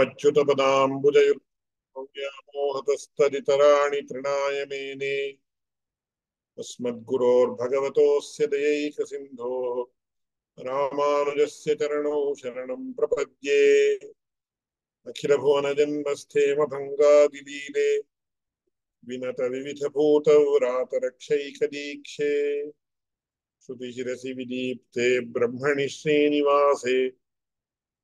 अच्युतपदाम्बुजयुर्मोहतस्तदितराणि तृणाय मेने अस्मद्गुरोर्भगवतोऽस्य दयैकसिन्धोः रामानुजस्य चरणौ शरणं प्रपद्ये। अखिलभुवनजन्मस्थेमभङ्गादिलीले विनतविविधभूतव्रातरक्षैकदीक्षे। श्रुतिशिरसि विदीप्ते ब्रह्मणि श्रीनिवासे।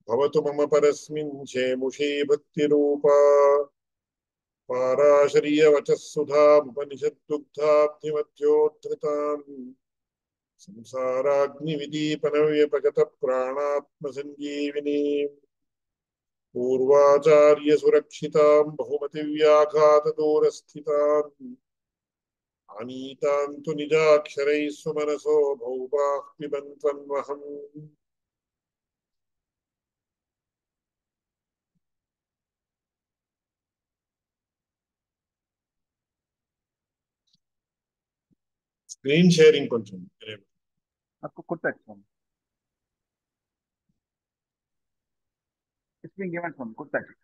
भवतु मम परस्मिन् शेमुषी भक्तिरूपा। पाराशरीयवचः सुधामुपनिषद्दुग्धाब्धिमध्योद्धृतान् संसाराग्निविदीपनव्यपगतप्राणात्मसञ्जीविनीम् पूर्वाचार्यसुरक्षिताम् बहुमतिव्याघातदूरस्थितान्। आनीतान् तु निजाक्षरैः सुमनसो भौमाः पिबन्त्वन्वहम् స్క్రీన్ షేరింగ్ కొంచెం నాకు స్వామి ఇట్స్ బీన్ గివెన్ స్వామి కొట్టచ్చు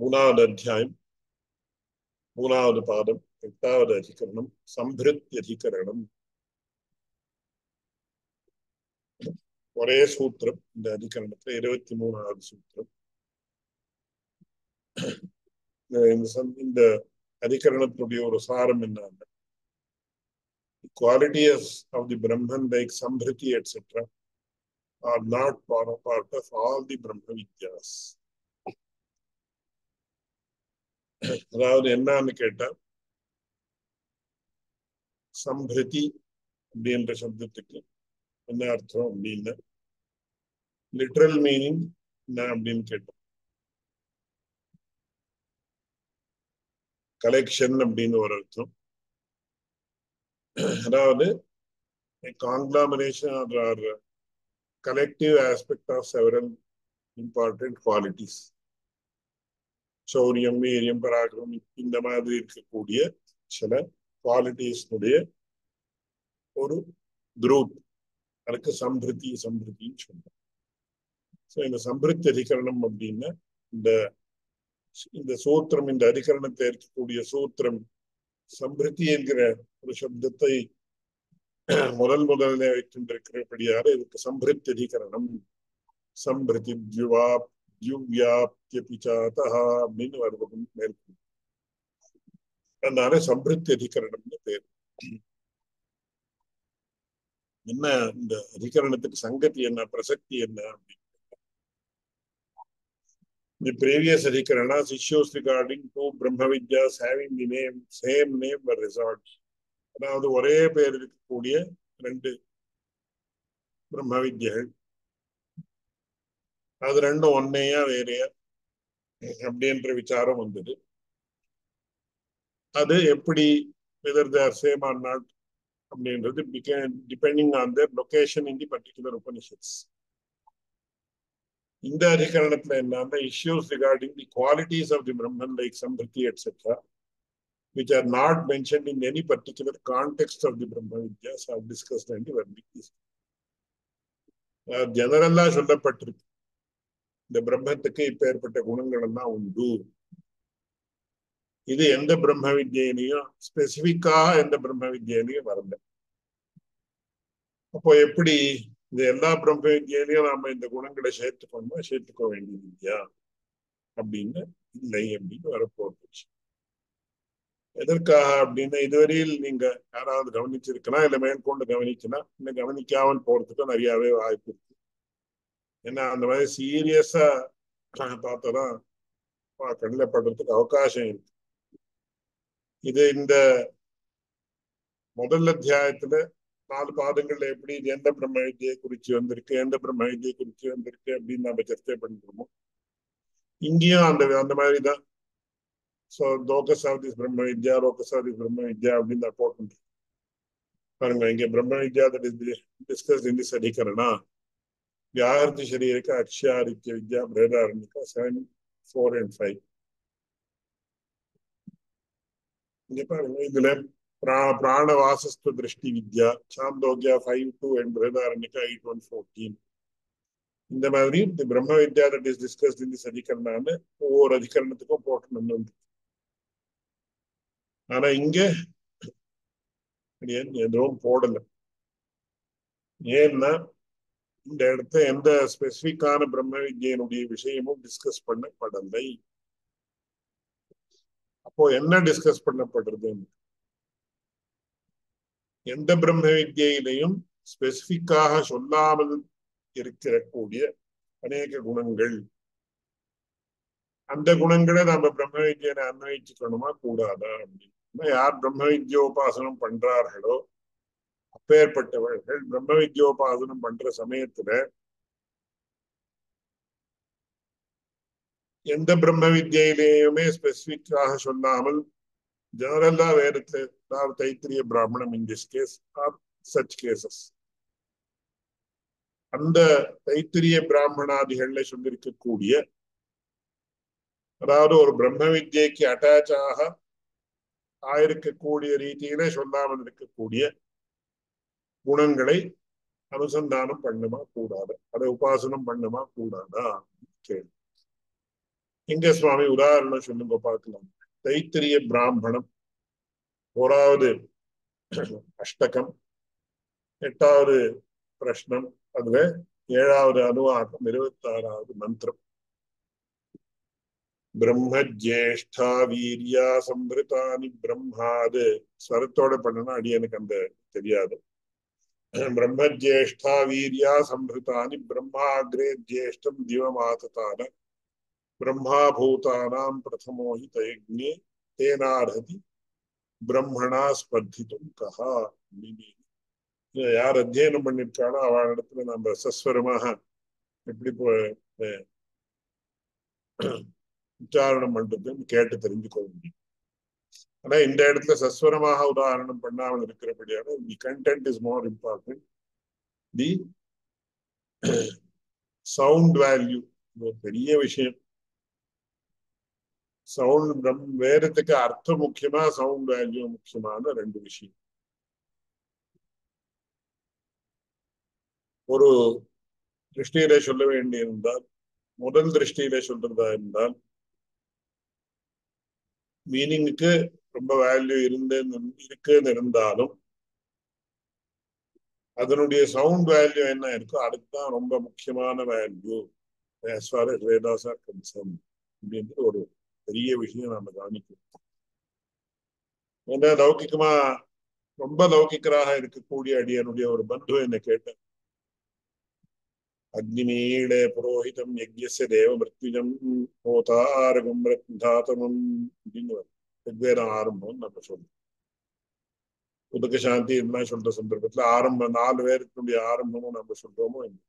மூணாவது அத்தியாயம் மூணாவது பாதம் எட்டாவது அதிகரணம் சம்பிருத்தி அதிகரணம். ஒரே சூத்திரம் இந்த அதிகரணத்துல இருபத்தி மூணாவது சூத்திரம் இந்த அதிகரணத்துடைய ஒரு சாரம் என்னன்னா qualities of the Brahman like Sambriti etc. Are not part of, part of all the Brahma Vidyas. அதாவது என்னன்னு கேட்டா சம்பிருதி அப்படின்ற சப்தத்துக்கு என்ன அர்த்தம் அப்படின்னு? லிட்ரல் மீனிங் என்ன அப்படின்னு கேட்டோம். கலெக்ஷன் அப்படின்னு ஒரு அர்த்தம். அதாவது conglomeration or collective aspect of several important qualities சௌரியம் வீரியம் பராக்கிரம் இந்த மாதிரி இருக்கக்கூடிய சில குவாலிட்டிஸ்னுடைய ஒரு குரூப் அதுக்கு சம்பிருத்தி சம்பிருத்தின்னு சொல்றோம். ஸோ இந்த சம்பிருத்தி அதிகரணம் அப்படின்னா இந்த இந்த சூத்திரம் இந்த அதிகரணத்தை இருக்கக்கூடிய சூத்திரம் சம்பிருத்தி என்கிற ஒரு சப்தத்தை முதல் முதல்ல வைக்கின்றிருக்கிறபடியாக இதுக்கு சம்பிருத்தி அதிகரணம். சம்பிருத்தி தியுவா தியுவியாப்தியபிச்சாதா அப்படின்னு வருவதும் மேல் அதனால சம்பிருத்தி அதிகரணம்னு பேர். என்ன இந்த அதிகரணத்துக்கு சங்கதி என்ன பிரசக்தி என்ன அப்படின்னு The previous adhikaranās issues regarding two Brahma Vidyas having the name, same name were resolved. அதாவது ஒரே பேர் இருக்கக்கூடிய ரெண்டு பிரம்ம வித்யகள் அது ரெண்டும் ஒன்னையா வேறையா அப்படின்ற விசாரம் வந்தது. அது எப்படி whether they're same or not அப்படின்றது depending on the location in the particular Upanishads இந்த அதிகரணத்துல என்னன்னா issues regarding the qualities of the Brahman like Sambriti etcetera which are not mentioned in any particular context of the Brahma Vidyas are discussed and Varmikis. Uh, ஜெனரலா சொல்லப்பட்டிருக்கு. இந்த பிரம்மத்துக்கு இப்பேற்பட்ட குணங்கள் எல்லாம் உண்டு. இது எந்த பிரம்ம வித்யிலையும் ஸ்பெசிபிக்காக எந்த பிரம்ம வித்யிலையும் வரல. அப்போ எப்படி இந்த எல்லா பிரம்ம வித்யிலையும் நாம இந்த குணங்களை சேர்த்துக்கணுமா சேர்த்துக்க வேண்டியது இல்லையா? அப்படின்னு இல்லை அப்படின்னு வரப்போச்சு எதற்காக அப்படின்னா இதுவரையில் நீங்க யாராவது கவனிச்சிருக்கலாம் இல்லை மேற்கொண்டு கவனிக்கலாம் இன்னும் கவனிக்காமல் போறதுக்கும் நிறையவே வாய்ப்பு இருக்கு. ஏன்னா அந்த மாதிரி சீரியஸா பார்த்தோம்னா கண்ணில் படுறதுக்கு அவகாசம் இருக்கு. இது இந்த முதல் அத்தியாயத்துல நாலு பாதங்கள்ல எப்படி இது எந்த பிரம்ம வித்தியை குறிச்சு வந்திருக்கு எந்த பிரம்ம வித்தியை குறிச்சு வந்திருக்கு அப்படின்னு நம்ம சர்ச்சை பண்ணிருமோ இங்கேயும் அந்த அந்த மாதிரிதான். சோ ஸோ பிரம்ம வித்யா லோகசாவதி பிரம்ம வித்யா அப்படின்னு நான் போட்டு பாருங்க இங்க Brahma Vidya discuss in this அதிகரணா வியாகர்த்தி சரீரக்க அக்ஷாரித்ய வித்யா Brihadaranyaka seven four and five இதுல பிரா பிராணவாசஸ்து திருஷ்டி வித்யா Chandogya five two and Brihadaranyaka eight one fourteen இந்த மாதிரி இந்த Brahma Vidya that is discussed in this அதிகரணான்னு ஒவ்வொரு அதிகரணத்துக்கும் போட்டணும் வந்து ஆனா இங்க எதுவும் போடல ஏன்னா இந்த இடத்த எந்த ஸ்பெசிபிக்கான பிரம்ம வித்யனுடைய விஷயமும் டிஸ்கஸ் பண்ணப்படலை அப்போ என்ன டிஸ்கஸ் பண்ணப்படுறது? எந்த பிரம்ம வித்தியிலையும் ஸ்பெசிபிக்காக சொல்லாமல் இருக்கிற கூடிய அநேக குணங்கள். அந்த குணங்களை நாம பிரம்ம வித்தியனை அன்வயிச்சுக்கணுமா கூடாதா? அப்படின்னு யார் பிரம்ம வித்யோபாசனம் பண்றார்களோ அப்பேற்பட்டவர்கள் பிரம்ம வித்யோபாசனம் பண்ற சமயத்துல எந்த பிரம்ம வித்யிலேயுமே ஸ்பெசிபிக்காக சொல்லாமல் ஜெனரலா வேறு தைத்திரிய பிராமணம் in this case or such cases அந்த தைத்திரிய பிராமணாதிகள்ல சொல்லியிருக்கக்கூடிய அதாவது ஒரு பிரம்ம வித்யக்கு அட்டாச் ஆக ஆயிருக்கக்கூடிய ரீதியில சொல்லாமல் இருக்கக்கூடிய குணங்களை அனுசந்தானம் பண்ணுமா கூடாது. அதை உபாசனம் பண்ணுமா கூடாதா? கேள்வி. இங்க சுவாமி உதாரணம் சொல்லுங்க பார்க்கலாம். தைத்திரிய பிராமணம். ஓராவது அஷ்டகம். எட்டாவது பிரஷ்னம். அதுல ஏழாவது அனுவாகம் இருபத்தி ஆறாவது மந்திரம். பிரம்மஜேஷ்டா வீரியா சம்பிருதானி பிரம்மாது. சரத்தோட பண்ணனா அடி எனக்கு அந்த தெரியாது. பிரம்மஜேஷ்டா வீரியா சம்பிருதானி பிரம்மாகிரே ஜேஷ்டம் திவமாததான. ब्रह्माभूतानां प्रथमो ஹி தயக்ஞே तेनार्हति பிரம்மணா ஸ்பர்தித்தும் கஹா அப்படின்னு. யார் அத்தியனம் பண்ணிருக்காளோ அவள் இடத்துல நம்ம சஸ்வரமாக எப்படி உச்சாரணம் பண்றதுன்னு கேட்டு தெரிஞ்சுக்கொள்ள முடியும். ஆனா இந்த இடத்துல சஸ்வரமாக உதாரணம் பண்ணாமல் இருக்கிறபடியான the content is more important the sound value பெரிய விஷயம். சவுண்ட் வேதத்துக்கு அர்த்தம் முக்கியமா சவுண்ட் வேல்யூ முக்கியமான ரெண்டு விஷயம். ஒரு திருஷ்டியில சொல்ல வேண்டியிருந்தால் முதல் திருஷ்டியில சொல்றதா இருந்தால் மீனிங்க்கு ரொம்ப வேல்யூ இருந்து இருக்குன்னு இருந்தாலும் அதனுடைய சவுண்ட் வேல்யூ என்ன இருக்கோ அதுதான் ரொம்ப முக்கியமான value as far as Vedas are concerned அப்படின்றது ஒரு பெரிய விஷயம் நம்ம கவனிக்கணும். ஏன்னா லௌகிக்கமா ரொம்ப லௌகிக்கராக இருக்கக்கூடிய அடியனுடைய ஒரு பந்து என்ன கேட்டேன் அக்னிமீளே புரோஹிதம் யஜ்யச தேவ மிருத்யுஜம் ஹோதாரகம் தாத்தமம் அப்படின்னு வெவ்வேறு ஆரம்பம் நம்ம சொல்றோம். உதக சாந்தி இதெல்லாம் சொல்ற சந்தர்ப்பத்துல ஆரம்பம் நாலு பேருக்குடைய ஆரம்பமும் நம்ம சொல்றோமோ இல்லை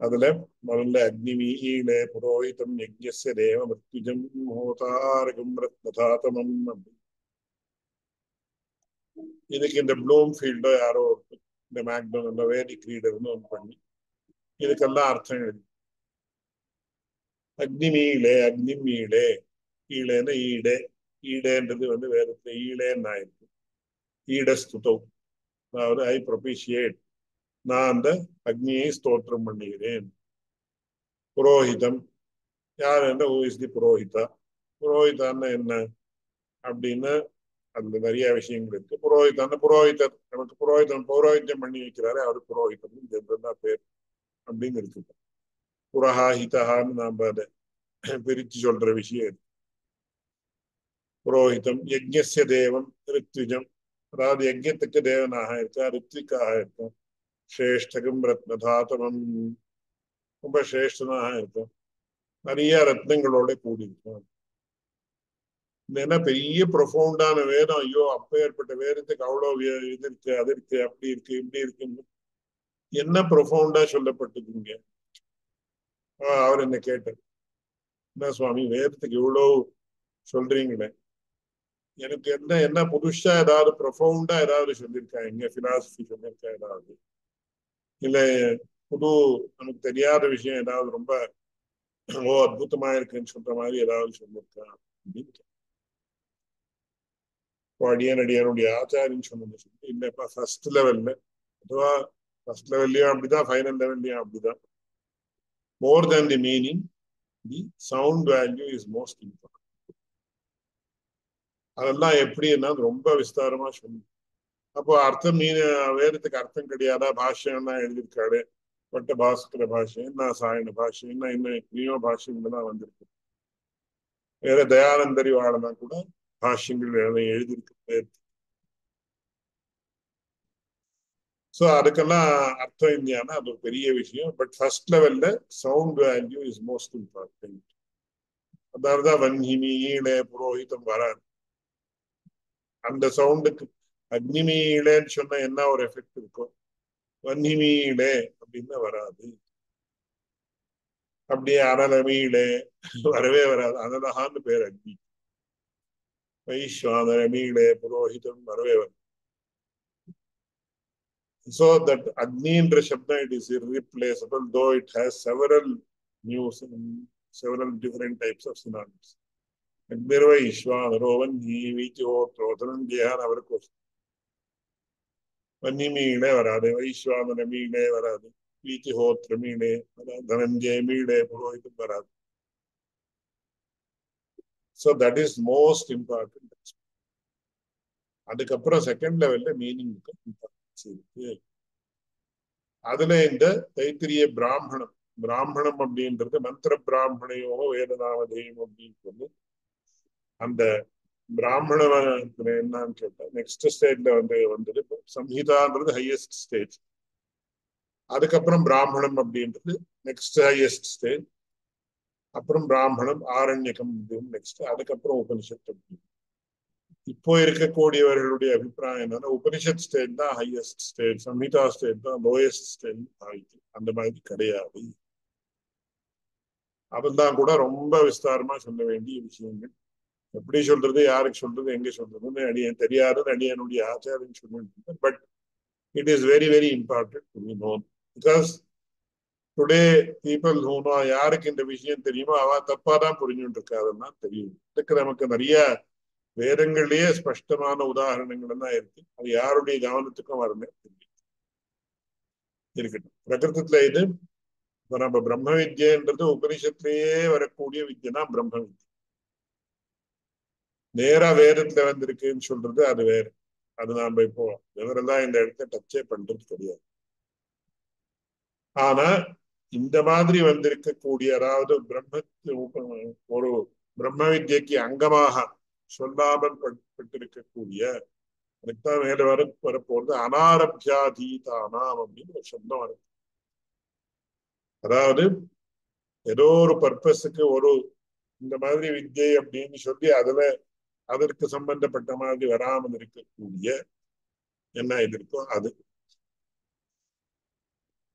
அதுல முதல்ல அக்னிமீளே புரோஹிதம் யஜ்யஸ்ய தேவ மிருத்யுஜம் ஹோதாரகம் ரத்னதாதமம் அப்படின்னு இதுக்கு இந்த ப்ளூம் ஃபீல்டோ யாரோ இந்த மேக்டோனல்ல வேதிக் ரீடர்னு ஒன்று பண்ணி இதுக்கெல்லாம் அர்த்தம் எழுதி. அக்னிமீளே அக்னிமீளே ஈழேன்னு ஈடே ஈடேன்றது வந்து வேதத்துல ஈழேன்னு ஆயிருக்கு. ஈடஸ்துதோ அதாவது ஐ ப்ரொபிஷியேட் நான் அந்த அக்னியை ஸ்தோத்திரம் பண்ணுகிறேன். புரோஹிதம். யார் என்ன ஹூ இஸ் தி புரோஹிதா? புரோஹிதான்னு என்ன? அப்படின்னு அந்த நிறைய விஷயங்கள் இருக்கு. புரோஹிதம் புரோஹிதர். நமக்கு புரோஹிதம் பௌரோஹித்தம் பண்ணி வைக்கிறாரு அவர் புரோஹிதம். ஜென்ரலா பேர் அப்படின்னு இருக்கு. புரஹா ஹிதஹான்னு நாம அதை பிரிச்சு சொல்ற விஷயம் புரோஹிதம் யஜ்யசிய தேவம் ரித்விஜம். அதாவது யஜ்யத்துக்கு தேவனாக இருக்கா ரித்விக்காக இருக்கும் சிரேஷ்டகம் ரத்னதாத்தமம் ரொம்ப சிரேஷ்டனாக இருக்கும் நிறைய ரத்னங்களோட கூடியிருக்கும் ஏன்னா பெரிய ப்ரொஃபவுண்டான வேதம் ஐயோ அப்ப ஏற்பட்ட வேதத்துக்கு அவ்வளவு இது இருக்கு அது இருக்கு அப்படி இருக்கு இப்படி இருக்குன்னு என்ன ப்ரொஃபவுண்டா சொல்லப்பட்டிருக்குங்க அவர் என்ன கேட்டார் என்ன சுவாமி வேதத்துக்கு இவ்வளவு சொல்றீங்களே எனக்கு என்ன என்ன புதுசா ஏதாவது ப்ரொஃபவுண்டா ஏதாவது சொல்லியிருக்கா எங்க பிலாசபி சொல்லியிருக்கா ஏதாவது இல்லை புது நமக்கு தெரியாத விஷயம் ஏதாவது ரொம்ப ஓ அற்புதமா இருக்குன்னு சொல்ற மாதிரி ஏதாவது சொல்லியிருக்கா அப்படின்னு இப்போ அடியான் அடியானுடைய ஆச்சாரின்னு சொன்னது சொல்லி இல்லப்பா ஃபர்ஸ்ட் லெவல்ல அதுவா ஃபர்ஸ்ட் லெவல்லையும் அப்படிதான் ஃபைனல் லெவல்லையும் அப்படிதான். More than the meaning the sound value is most important அதெல்லாம் எப்படின்னா ரொம்ப விஸ்தாரமா சொல்லணும் அப்போ அர்த்தம் மீன் வேதத்துக்கு அர்த்தம் கிடையாதா? பாஷ்யம்லாம் எழுதியிருக்காரு. பட்ட பாஸ்கர பாஷை என்ன சாயன பாஷை என்ன இன்னும் எத்தனையோ பாஷைகள் தான் வந்திருக்கு. வேற தயானந்தரி வாழனா கூட பாஷ்யங்கள் எழுதியிருக்கு வேதத்துக்கு ஸோ அதுக்கெல்லாம் அர்த்தம் இல்லையானா அது ஒரு பெரிய விஷயம். பட் ஃபர்ஸ்ட் லெவல்ல sound value is most important அதாவது வன்ஹிமி ஈழ புரோஹிதம் வராது. அந்த சவுண்டுக்கு அக்னிமீளேன்னு சொன்னா என்ன ஒரு எஃபெக்ட் இருக்கும் வன்னிமீளே அப்படின்னு வராது. அப்படியே அனலமீளே வரவே வராது. அனலகான்னு பேர் அக்னி. வைஸ்வானரமீளே புரோஹிதம் வரவே வரும் so that அக்னின்ற சப்தம் it is irreplaceable though it has several new several different types of synonyms நீ வீச்சோ தோதனன் ஜெயான் அவருக்கு வன்னி மீளே வராது வைஸ்வாமன மீனே வராது வீச்சிஹோத்திர மீளே தனஞ்சய மீளே புரோஹிதம் வராது so that is most important அதுக்கப்புறம் செகண்ட் லெவல்ல மீனிங்க்கு இம்பார்ட்டன்ஸ் இருக்கு அதுல இந்த தைத்திரிய பிராமணம் பிராமணம் அப்படின்றது மந்திர பிராமணையோ வேதநாமதேயம் அப்படின்னு சொல்லி அந்த பிராமண என்னன்னு கேட்டா நெக்ஸ்ட் ஸ்டேஜ்ல வந்து வந்தது சம்ஹிதான்றது ஹையஸ்ட் ஸ்டேஜ் அதுக்கப்புறம் பிராமணம் அப்படின்றது நெக்ஸ்ட் ஹையஸ்ட் ஸ்டேஜ் அப்புறம் பிராமணம் ஆரண்யகம் அப்படின்னு நெக்ஸ்ட் அதுக்கப்புறம் உபனிஷத் அப்படின்னு. இப்போ இருக்கக்கூடியவர்களுடைய அபிப்பிராயம் என்னன்னா உபனிஷத் ஸ்டேஜ் தான் ஹையஸ்ட் ஸ்டேஜ் சம்ஹிதா ஸ்டேஜ் தான் லோயஸ்ட் ஸ்டேஜ் ஆயிடுச்சு அந்த மாதிரி கிடையாது. அதெல்லாம் கூட ரொம்ப விஸ்தாரமா சொல்ல வேண்டிய விஷயங்கள். எப்படி சொல்றது யாருக்கு சொல்றது எங்க சொல்றதுன்னு அடியன் தெரியாதுன்னு அடியனுடைய ஆச்சாரம் சொல்லிட்டு but it is very very important to be known because today people who know யாருக்கு இந்த விஷயம் தெரியுமோ அவ தப்பா தான் புரிஞ்சுட்டு இருக்காதுன்னா தெரியும். இதுக்கு நமக்கு நிறைய வேதங்கள்லயே ஸ்பஷ்டமான உதாரணங்கள் தான் இருக்கு. அது யாருடைய கவனத்துக்கும் வரணும் தெரியும். இருக்கட்டும். பிரகிருதத்துல இது இப்ப நம்ம பிரம்ம வித்யன்றது உபனிஷத்துலயே வரக்கூடிய வித்யனா பிரம்ம வித்யா. நேரா வேதத்துல வந்திருக்குன்னு சொல்றது அது வேற. அது நாம இப்போ விவரெல்லாம் இந்த இடத்த டச்சே பண்றது கிடையாது ஆனா இந்த மாதிரி வந்திருக்கக்கூடிய அதாவது பிரம்மத்து ஒரு பிரம்ம வித்யக்கு அங்கமாக சொல்லாமல் பட்டிருக்கக்கூடிய அதுக்குதான் மேல வர வரப்போறது அனாரபியாதீதானாம் அப்படின்னு ஒரு சொந்தம் வரும் அதாவது ஏதோ ஒரு பர்பஸுக்கு ஒரு இந்த மாதிரி வித்யை அப்படின்னு சொல்லி அதுல அதற்கு சம்பந்தப்பட்ட மாதிரி வராமல் இருக்கக்கூடிய என்ன இது இருக்கோ அது.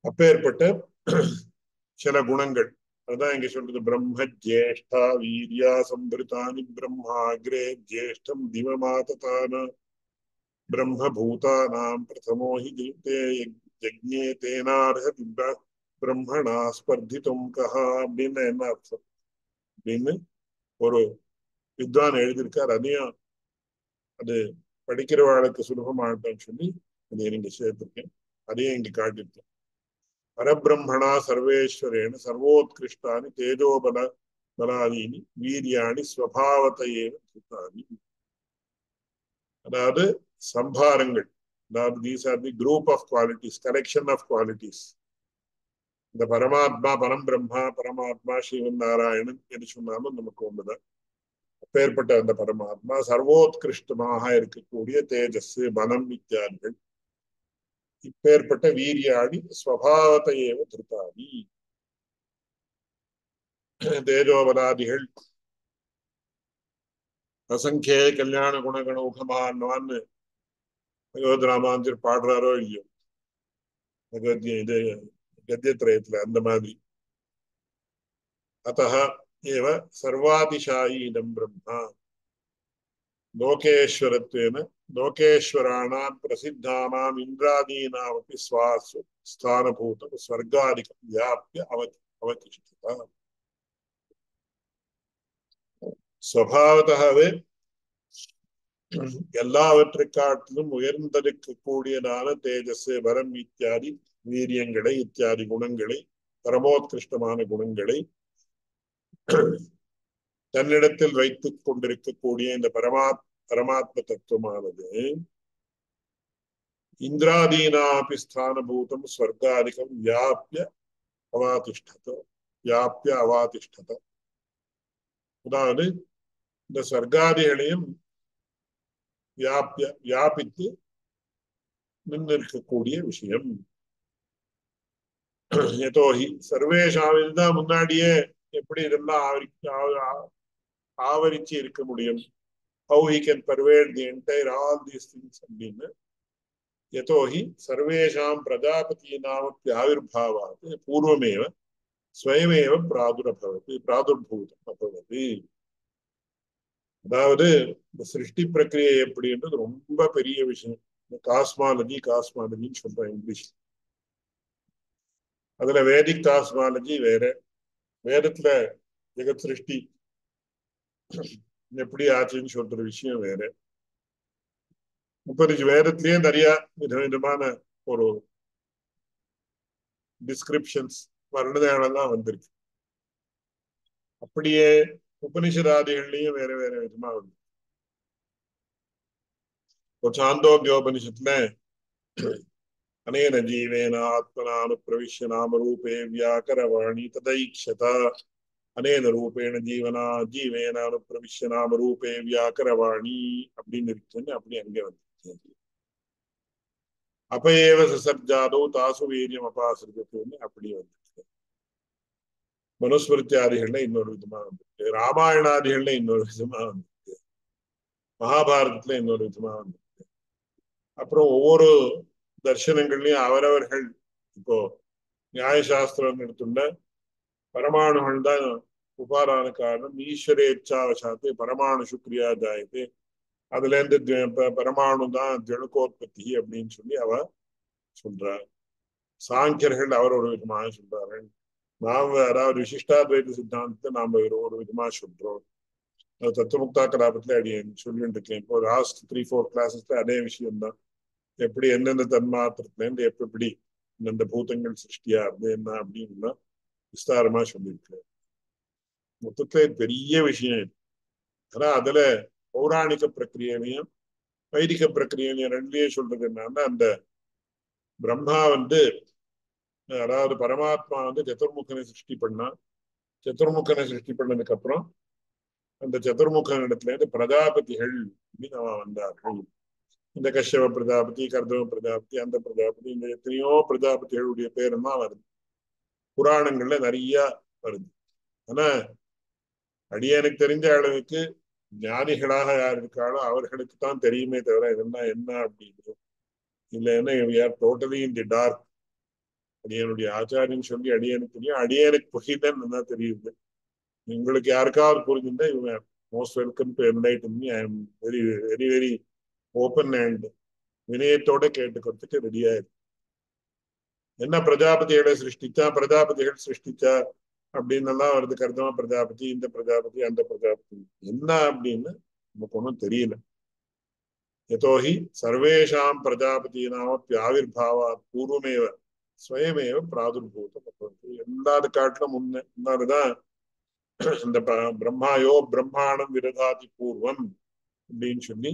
அப்பேற்பட்ட சில குணங்கள். அதுதான் இங்க சொல்றது பிரம்ம ஜேஷ்டா வீரியா சம்பிருதானி பிரம்மாகிரே ஜேஷ்டம் திவமாததான பிரம்ம பூதானாம் பிரதமோ ஹி ஜெயித்தே யஜ்ஞே தேனார்ஹ பிரம்மணா ஸ்பர்தித்தும் கஹா அப்படின்னு என்ன அர்த்தம்? அப்படின்னு ஒரு வித்வான் எழுதியிருக்கார். அதையும் அது படிக்கிறவாளுக்கு சுலபமாகட்டும்னு சொல்லி அதை நீங்க சேர்த்திருக்கேன். அதையும் இங்க காட்டியிருக்கேன். பரபிரம்மணா சர்வேஸ்வரேன சர்வோத்கிருஷ்டானி தேஜோபல பலாதீனி வீரியாணி ஸ்வபாவத்தையேன கிருத்தானி அதாவது சம்பாரங்கள் அதாவது these are the group of qualities collection of qualities இந்த பரமாத்மா பரம் பிரம்மா பரமாத்மா ஸ்ரீவன் நாராயணன் என்று சொன்னாலும் நமக்கு ஒண்ணுதான். அப்பேற்பட்ட அந்த பரமாத்மா சர்வோத்கிருஷ்டமாக இருக்கக்கூடிய தேஜஸ் பலம் இத்தியாதிகள் இப்பேற்பட்ட வீரியாடி ஸ்வபாவத்தையேவ திருத்தாதி தேஜோபலாதிகள் அசங்கே கல்யாண குணகண உகமான்னு பகவத் ராமாந்தர் பாடுறாரோ இல்லையோ பகவத் இது கத்தியத்திரயத்துல அந்த மாதிரி அத்த ஏவ சர்வாதிசாயி இதம் பிரம்மா லோகேஸ்வரத்வேன லோகேஸ்வராணாம் பிரசித்தானாம் இந்திராதீனாமப்பி ஸ்வாசு ஸ்தானபூதம் ஸ்வர்காதிகம் வியாபிய அவ அவதிஷ்டிதா சுவாவத்தாகவே எல்லாவற்றைக்காட்டிலும் உயர்ந்திருக்கக்கூடியதான தேஜஸ் வரம் இத்தியாதி வீரியங்களை இத்தியாதி குணங்களை பரமோத்கிருஷ்டமான குணங்களை தன்னிடத்தில் வைத்துக் கொண்டிருக்கக்கூடிய இந்த பரமா பரமாத்ம தத்துவமானது இந்திராதீனாபி ஸ்தானபூதம் ஸ்வர்காதிகம் வியாபிய அவாதிஷ்டதோ வியாபிய அவாதிஷ்டதோ. அதாவது இந்த ஸ்வர்காதிகளையும் வியாபிய வியாபித்து நின்றிருக்கக்கூடிய விஷயம். எதோஹி சர்வேஷாம் இதுதான் முன்னாடியே எப்படி இதெல்லாம் ஆவரிச்சு இருக்க முடியும்? How he can pervade the entire all these things அப்படின்னு யதோஹி சர்வேஷாம் பிரஜாபதீனாமப்பி ஆவிர்பாவாத் பூர்வமேவ ஸ்வயமேவ பிராதுரபவதி பிராதுர்பூதம் அபவதி. அதாவது இந்த சிருஷ்டி பிரக்கிரியை எப்படின்றது ரொம்ப பெரிய விஷயம். காஸ்மாலஜி காஸ்மாலஜின்னு சொல்றேன் இங்கிலீஷ் அதுல வேதிக் காஸ்மாலஜி வேற வேதத்துல ஜெகத் சிருஷ்டி எப்படி ஆச்சுன்னு சொல்ற விஷயம் வேற. முப்பது வேதத்திலேயே நிறைய விதவிதமான ஒரு டிஸ்கிரிப்ஷன்ஸ் வர்ணனைகளெல்லாம் வந்திருக்கு. அப்படியே உபனிஷதாதிகள்லயும் வேற வேற விதமா வந்து ஒரு சாந்தோக்கியோபனிஷத்துல அனேன ஜீவேன ஆத்மனானு பிரவிஷ்ய நாம ரூபே வியாக்கரவாணி ததைக்ஷத அனேன ரூபேண ஜீவனா ஜீவேன அனுப்பிரவிஷ்ய நாம ரூபே வியாக்கரவாணி அப்படின்னு இருக்குன்னு அப்படி அங்கே வந்து அப்பயேவ சசர்ஜாதோ தாசு வீரியம் அபாசிருக்குன்னு அப்படி வந்துருக்கு மனுஸ்மிருத்தியாதிகள்ல இன்னொரு விதமா வந்திருக்கு ராமாயணாதிகள்ல இன்னொரு விதமா வந்திருக்கு மகாபாரதத்துல இன்னொரு விதமா வந்திருக்கு அப்புறம் ஒவ்வொரு தர்சனங்கள்லயும் அவரவர்கள் இப்போ நியாயசாஸ்திரம் எடுத்துள்ள பரமாணுகள் தான் உபாரான காரணம். ஈஸ்வரேச்சாவசாத்து பரமாணு சுக்ரியா ஜாயத்து அதுல இருந்து பரமாணு தான் ஜனுக்கோத்பத்தி அப்படின்னு சொல்லி அவ சொல்றார். சாங்கியர்கள் அவர் ஒரு விதமாக சொல்றார்கள். நாம் அதாவது விசிஷ்டாத்வைத சித்தாந்தத்தை நாம ஒரு விதமா சொல்றோம். தத்துவமுக்தா கலாபத்துல அடி சொல்லிட்டு இருக்கேன். இப்போ லாஸ்ட் த்ரீ ஃபோர் கிளாஸஸ்ல அதே விஷயம்தான். எப்படி எந்தெந்த தன்மாத்திரத்துல இருந்து எப்படி எப்படி இந்தந்த பூதங்கள் சிருஷ்டியா இருந்து என்ன அப்படின்னு விஸ்தாரமா சொல்லியிருக்காரு மொத்தத்துல பெரிய விஷயம் இது. ஆனா அதுல பௌராணிக பிரக்கிரியனையும் வைதிக பிரக்கிரியனையும் ரெண்டுலயும் சொல்றது என்னன்னா அந்த பிரம்மா வந்து அதாவது பரமாத்மா வந்து சதுர்முகனை சிருஷ்டி பண்ணா சதுர்முகனை சிருஷ்டி பண்ணதுக்கு அப்புறம் அந்த சதுர்முகன் இடத்துல இருந்து பிரஜாபதிகள் அப்படின்னு அவன் வந்தார்கள். இந்த கஷ்யப பிரஜாபதி கர்தவ பிரஜாபதி அந்த பிரஜாபதி இந்த எத்தனையோ பிரஜாபதிகளுடைய பேரும் தான் வருது. புராணங்கள்ல நிறைய வருது. ஆனா அடியனுக்கு தெரிஞ்ச அளவுக்கு ஞானிகளாக யார் இருக்காளோ அவர்களுக்கு தான் தெரியுமே தவிர இதெல்லாம் என்ன அப்படின்னு இல்லைன்னா யார்? டோட்டலி இன் தி டார்க் அடியனுடைய ஆச்சாரியன் சொல்லி அடியனுக்கு தெரியும். அடியனுக்கு புரியுதுன்னு என்ன தெரியுது. உங்களுக்கு யாருக்காவது புரிஞ்சுட்டா இவங்க most welcome to enlight me I am very very very open and வினயத்தோட கேட்டுக்கிறதுக்கு ரெடியா இருக்கு என்ன பிரஜாபதிகளை சிருஷ்டிச்சா? பிரஜாபதிகள் சிருஷ்டிச்சா? அப்படின்னு எல்லாம் வருது கருதமா பிரஜாபதி இந்த பிரஜாபதி அந்த பிரஜாபதி. என்ன அப்படின்னு நமக்கு ஒன்றும் தெரியல. யதோஹி சர்வேஷாம் பிரஜாபதினாமப்பி ஆவிர்பாவாத் பூர்வமேவ ஸ்வயமேவ பிராதுர்பூதம். எல்லாது காட்டிலும் முன்ன முன்னாடிதான் இந்த பிரம்மாயோ பிரம்மாணம் விரதாதி பூர்வம் அப்படின்னு சொல்லி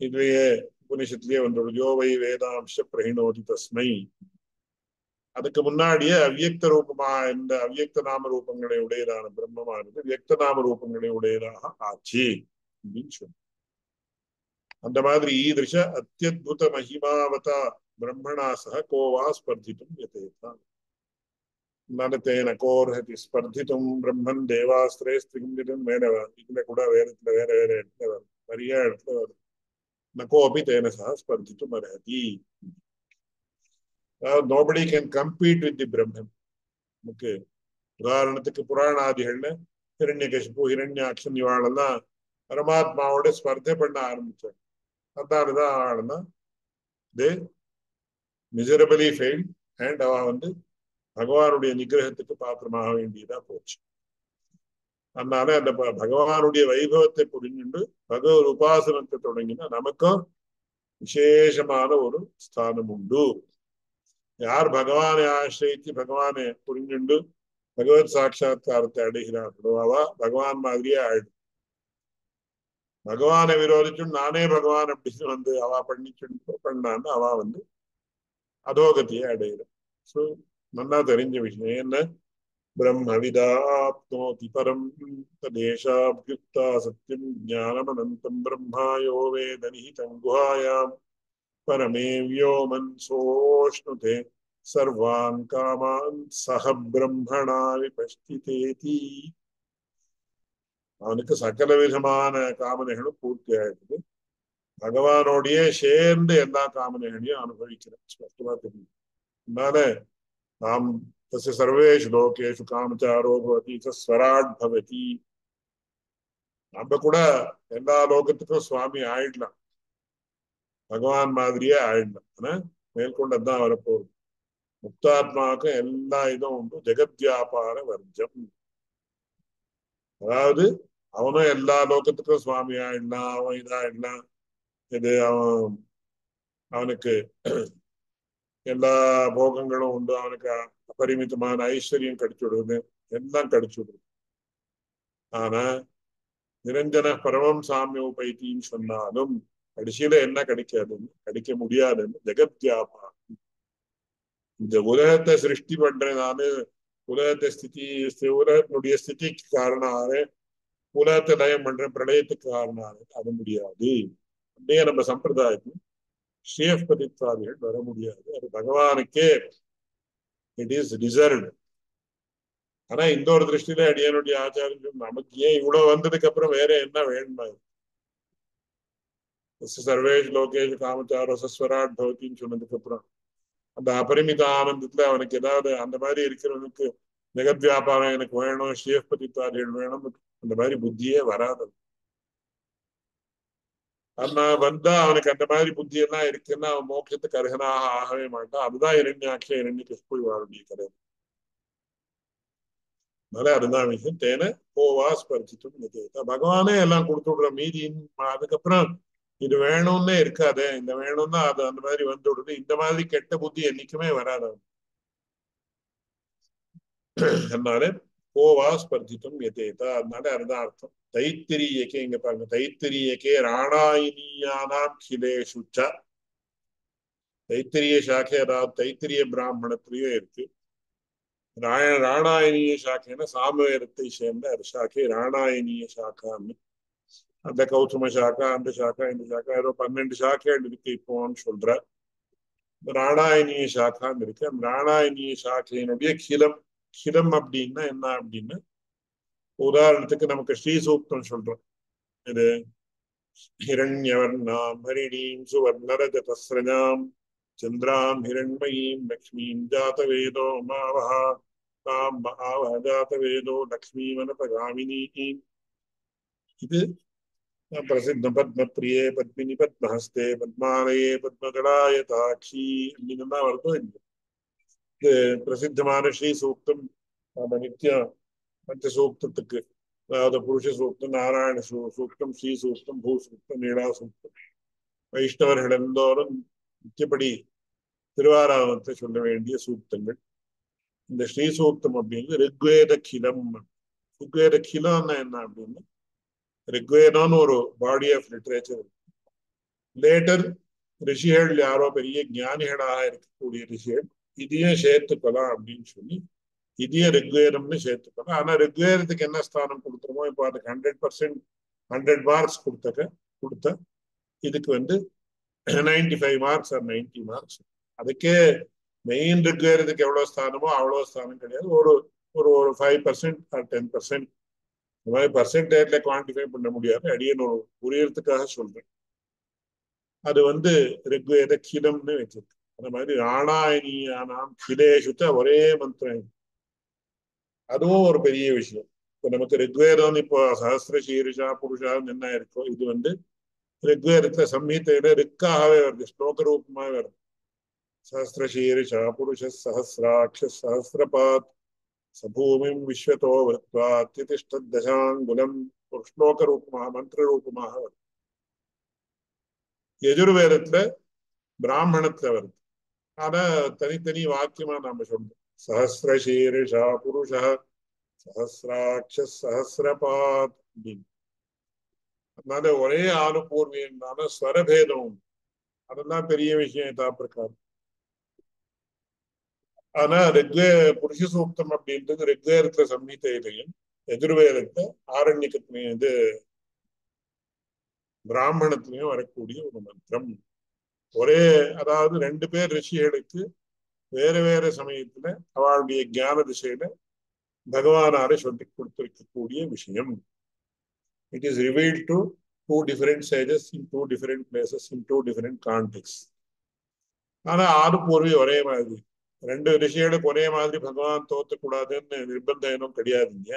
இதுலயே உபனிஷத்துலயே வந்துடும் யோவை வேதாம்ச பிரகிணோதி தஸ்மை. அதுக்கு முன்னாடியே அவ்வியக்த ரூபமா இந்த அவ்வியக்த நாம ரூபங்களை உடையதான பிரம்மமானது வியக்த நாம ரூபங்களை உடையதாக ஆச்சு அப்படின்னு சொல்லி அந்த மாதிரி ஈதிருஷ அத்தியுத மகிமாவதா பிரம்மணா சக கோவா ஸ்பர்தித்தும் யதேதான் நனத்தேன கோர்ஹதி ஸ்பர்தித்தும் பிரம்மன் தேவாஸ்திரே ஸ்திரிங்கிடும் வேற இதுல கூட வேறத்துல வேற வேற இடத்துல வரும். நிறைய இடத்துல வரும். நகோபி தேன சக ஸ்பர்தித்தும் அர்ஹதி அதாவது nobody can compete with the Brahman நமக்கு உதாரணத்துக்கு புராணாதிகள்ல ஹிரண்யகசிப்பு ஹிரண்யாட்சன் இவாளெல்லாம் பரமாத்மாவோட ஸ்பர்தை பண்ண ஆரம்பிச்சாங்க அதனாலதான் ஆளுனா தே மிசரபிளி ஃபெயில் அண்ட் அவ வந்து பகவானுடைய நிகிரகத்துக்கு பாத்திரமாக வேண்டியதா போச்சு அதனால அந்த பகவானுடைய வைபவத்தை புரிஞ்சுண்டு பகவத் உபாசனத்தை தொடங்கினா நமக்கும் விசேஷமான ஒரு ஸ்தானம் உண்டு யார் பகவானை ஆசிரியித்து பகவானை புரிஞ்சுண்டு பகவத் சாட்சா்காரத்தை அடைகிறார்களோ அவ பகவான் மாதிரியே ஆயிடும் பகவானை விரோதிச்சும் நானே பகவான் அப்படின்னு வந்து அவ பண்ணிச்சுட்டு பண்ணான்னு அவ வந்து அதோகத்தையே அடைகிறான் சோ நல்லா தெரிஞ்ச விஷயம். என்ன பிரம்மவிதாப்னோதி பரம் ததேஷாப்யுக்தா சத்யம் ஞானமனந்தம் பிரம்மா யோ வேத நிஹிதம் குஹாயாம் பரமே வியோமன் சோஷ்ணுதே சர்வான் காமான் சக பிரம்மணா விபஷ்டிதேதி அவனுக்கு சகல விதமான காமனைகளும் பூர்த்தி ஆயிடுது பகவானோடயே சேர்ந்து எல்லா காமனைகளையும் அனுபவிக்கிறேன் ஸ்பஷ்டமா தெரியும் அதனால நாம் தस्य சர்வேஷு லோகேஷு காமச்சாரோ பவதி ஸ்வராட் भवति। நம்ம கூட எல்லா லோகத்துக்கும் சுவாமி ஆயிடலாம் பகவான் மாதிரியே ஆயிடலாம் ஆனா மேற்கொண்டதுதான் வரப்போகுது முக்தாத்மாவுக்கும் எல்லா இதுவும் உண்டு ஜெகத்யாபார வர்ஜம் அதாவது அவனும் எல்லா லோகத்துக்கும் சுவாமி ஆயிடலாம் அவன் இதாயிடலாம் இது அவன் அவனுக்கு எல்லா போகங்களும் உண்டு அவனுக்கு அபரிமிதமான ஐஸ்வர்யம் கிடைச்சு எல்லாம் கடிச்சு விடுது ஆனா நிரஞ்சன பரமம் சாமிய பைத்தின்னு சொன்னாலும் கடைசியில என்ன கிடைக்காதுன்னு கிடைக்க முடியாதுன்னு ஜெகத்யாபாரம் இந்த உலகத்தை சிருஷ்டி பண்றேன் உலகத்தை ஸ்திதி உலகத்தினுடைய ஸ்திதிக்கு காரணம் உலகத்தை லயம் பண்ற பிரளயத்துக்கு காரணாலே அது முடியாது. அப்படியே நம்ம சம்பிரதாயத்தில் ஸ்ரீயப்பதித்வாதிகள் வர முடியாது. அது பகவானுக்கே இட் இஸ் ரிசர்வ்டு ஆனா இந்த ஒரு திருஷ்டியில அடியனுடைய ஆச்சாரியம் நமக்கு ஏன் இவ்வளவு வந்ததுக்கு அப்புறம் வேற என்ன வேணுமா? சர்வேஷ் லோகேஷ் காமச்சாரோ சஸ்வராட் பவத்தின்னு சொன்னதுக்கு அப்புறம் அந்த அபரிமித ஆனந்தத்துல அவனுக்கு ஏதாவது அந்த மாதிரி இருக்கிறவனுக்கு ஜெகத் வியாபாரம் எனக்கு வேணும் ஸ்ரீயப்பதித்வாதிகள் வேணும் அந்த மாதிரி புத்தியே வராது அண்ணா வந்தா அவனுக்கு அந்த மாதிரி புத்தி எல்லாம் இருக்குன்னா அவன் மோட்சத்துக்கு அருகனாக ஆகவே மாட்டான். அதுதான் இரண்யாட்சியம் இரண்டு கிருஷ்ணவாருடைய கதை. அதனால அதுதான் விஷயம். தேன போவா ஸ்பர்சித்தும் நிதேதா பகவானே எல்லாம் கொடுத்து விடுற மீதி அதுக்கப்புறம் இது வேணும்னே இருக்காது. இந்த வேணும்னா அது அந்த மாதிரி வந்து விடுது. இந்த மாதிரி கெட்ட புத்தி என்னைக்குமே வராது அதனால கோவா ஸ்பர்தித்தும் எதேதா அதனால அதுதான் அர்த்தம். தைத்திரியக்கே இங்க பாருங்க. தைத்திரியக்கே ராணாயினியானாம் கிலேஷு தைத்திரிய சாக்கை அதாவது தைத்திரிய பிராமணத்திலயும் இருக்கு. ராய ராணாயணிய சாக்கைன்னா சாமவேதத்தை சேர்ந்த ஒரு சாக்கை ராணாயணிய சாக்கான்னு. அந்த கௌதம சாக்கா அந்த சாக்கா இந்த சாக்கா ஏதோ பன்னெண்டு சாக்கைகள் இருக்கு இப்போன்னு சொல்ற. ராணாயணிய சாக்கான்னு இருக்கு. அந்த ராணாயணிய சாக்கையினுடைய கிலம் கிலம் அப்படின்னா என்ன அப்படின்னா உதாரணத்துக்கு நமக்கு ஸ்ரீ சூக்தம் சொல்றோம். இது ஹிரண்யவர்ணாம் ஹரிணீம் சுவர்ணரஜதஸ்ரஜாம் சந்திராம் ஹிரண்மயீம் லக்ஷ்மீம் ஜாதவேதோ மாவஹா தாம் மகாவஹ ஜாதவேதோ லக்ஷ்மீமனபகாமினி இது பிரசித்த பத்மப்பிரியே பத்மினி பத்மஹஸ்தே பத்மாலயே பத்மகடாயதாட்சி அப்படின்னு தான் வருதோ இல்லை இது பிரசித்தமான ஸ்ரீ சூக்தம் நம்ம நித்தியம் மற்ற சூக்தத்துக்கு அதாவது புருஷ சூக்தம் நாராயண சூ சூக்தம் ஸ்ரீ சூக்தம் பூ சூக்தம் நீலா சூக்தம் வைஷ்ணவர்கள் எல்லோரும் நித்தியப்படி திருவாராதனத்தை சொல்ல வேண்டிய சூக்தங்கள். இந்த ஸ்ரீ சூக்தம் அப்படின்னு ரிக்வேத கிலம் ரிக்வேத கிலம்னா என்ன அப்படின்னா ரிக்வேதான்னு ஒரு பாடி ஆஃப் லிட்ரேச்சர் லேட்டர் ரிஷிகள் யாரோ பெரிய ஞானிகளாக இருக்கக்கூடிய ரிஷிகள் இதையும் சேர்த்துக்கலாம் அப்படின்னு சொல்லி இதையும் ரிக்வேதம்னு சேர்த்துக்கலாம். ஆனா ரிக்வேதத்துக்கு என்ன ஸ்தானம் கொடுத்துருமோ இப்போ அதுக்கு ஹண்ட்ரட் பர்சன்ட் ஹண்ட்ரட் மார்க்ஸ் கொடுத்தக்க கொடுத்த இதுக்கு வந்து ninety five marks or ninety marks அதுக்கே மெயின் ரிக்வேதத்துக்கு எவ்வளோ ஸ்தானமோ அவ்வளோ ஸ்தானம் கிடையாது. ஒரு ஒரு ஒரு five percent or ten percent இந்த மாதிரி பர்சன்டேஜ்ல குவான்டிஃபை பண்ண முடியாது. அடியன் ஒரு புரியறதுக்காக சொல்றேன். அது வந்து ரிக்வேத கிலம்னு வச்சிருக்கு. அந்த மாதிரி ராணாயணியானாம் கிலேஷுத்த ஒரே மந்திரம் அதுவும் ஒரு பெரிய விஷயம். இப்போ நமக்கு ரிக்வேதம் இப்போ சஹசிர சீரிஷா புருஷா என்ன இருக்கோ இது வந்து ரிக்வேதத்துல சம்ஹீத்தையில ரிக்காகவே வருது ஸ்லோக ரூபமாக வருது. சஹசிர சீரிஷா புருஷ சஹசிராட்ச சஹசிரபாத் சபூமிம் விஸ்வத்தோ விருத்வா அத்திதிஷ்டதசாங்குலம் ஒரு ஸ்லோக ரூபமாக மந்திர ரூபமாக வருது. எஜுர்வேதத்துல பிராமணத்துல வருது. ஆனா தனித்தனி வாக்கியமா நாம சொல்றோம். சஹசிரசீரிஷா புருஷ சஹசிராட்ச சஹசிரபாத் அப்படின்னு. அதனால ஒரே ஆணுபூர்வியனால ஸ்வரபேதம். அதெல்லாம் பெரிய விஷயம் தாப்பிருக்காரு ஆனா ரிக்வே புருஷ சூக்தம் அப்படின்றது ரிக்வேதத்துல சம்ஹிதையிலையும் எதிர்வேதத்தை ஆரண்யக்கத்திலையும் இது பிராமணத்திலையும் வரக்கூடிய ஒரு மந்திரம். ஒரே அதாவது ரெண்டு பேர் ரிஷிகளுக்கு வேற வேற சமயத்துல அவளுடைய ஞான திசையில பகவானாரை சொல்லி கொடுத்திருக்கக்கூடிய விஷயம். It is reveal to two different sages in two different places in two different contexts ஆனா ஆறு பூர்வி ஒரே மாதிரி. ரெண்டு ரிஷிகளுக்கு ஒரே மாதிரி பகவான் தோத்தக்கூடாதுன்னு நிர்பந்தம் எதுவும் கிடையாதுங்க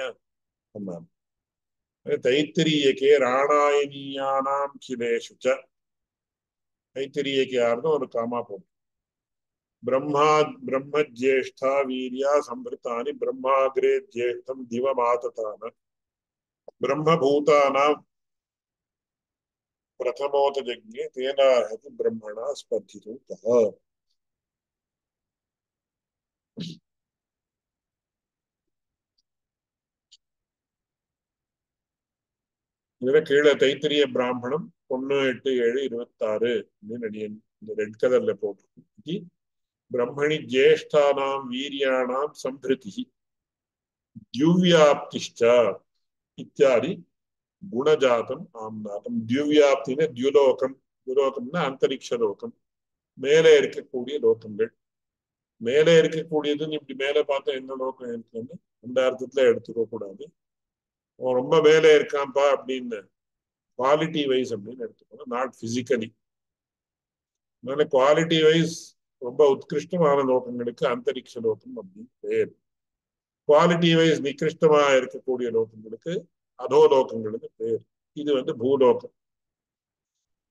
சொன்னார் தைத்திரியக்கே ராணாயணியானாம் கிலேஷுச்ச ச தைத்திரியக்கு யாருன்னு ஒரு காமா போட்டு பிரம்மா பிரம்ம ஜேஷ்டா வீரியா சம்பிருத்தானி பிரம்மாகிரே ஜேஷ்டம் திவமாததான பிரம்மபூதானாம் பிரதமோத ஜக்ஞே தேனாஹதி பிரம்மணா ஸ்பர்திதூதः இதுல கீழே தைத்திரிய பிராமணம் ஒன்னு எட்டு ஏழு இருபத்தாறு அப்படின்னு இந்த ரெட் கலர்ல போட்டிருக்கு. பிரம்மணி ஜேஷ்டானாம் வீரியானாம் சம்பிருதி திவ்யாப்திஷ்ட இத்தியாதி குணஜாதம் ஆம்நாதம். திவ்யாப்தின தியுலோகம் தியுலோகம்னா அந்தரிக்ஷ லோகம். மேலே இருக்கக்கூடிய லோகங்கள். மேலே இருக்கக்கூடியதுன்னு இப்படி மேலே பார்த்தா என்ன லோகம் இருக்குன்னு? அந்த அர்த்தத்துல எடுத்துக்க கூடாது அவன் ரொம்ப மேலே இருக்கான்ப்பா அப்படின்னு குவாலிட்டி வைஸ் அப்படின்னு எடுத்துக்கணும் நாட் பிசிக்கலி அதனால குவாலிட்டி வைஸ் ரொம்ப உத்கிருஷ்டமான லோகங்களுக்கு அந்தரிக்ஷ லோகம் அப்படின்னு பேர். குவாலிட்டி வைஸ் நிகிருஷ்டமா இருக்கக்கூடிய லோகங்களுக்கு அதோ லோகங்களுக்கு பேர். இது வந்து பூலோகம்.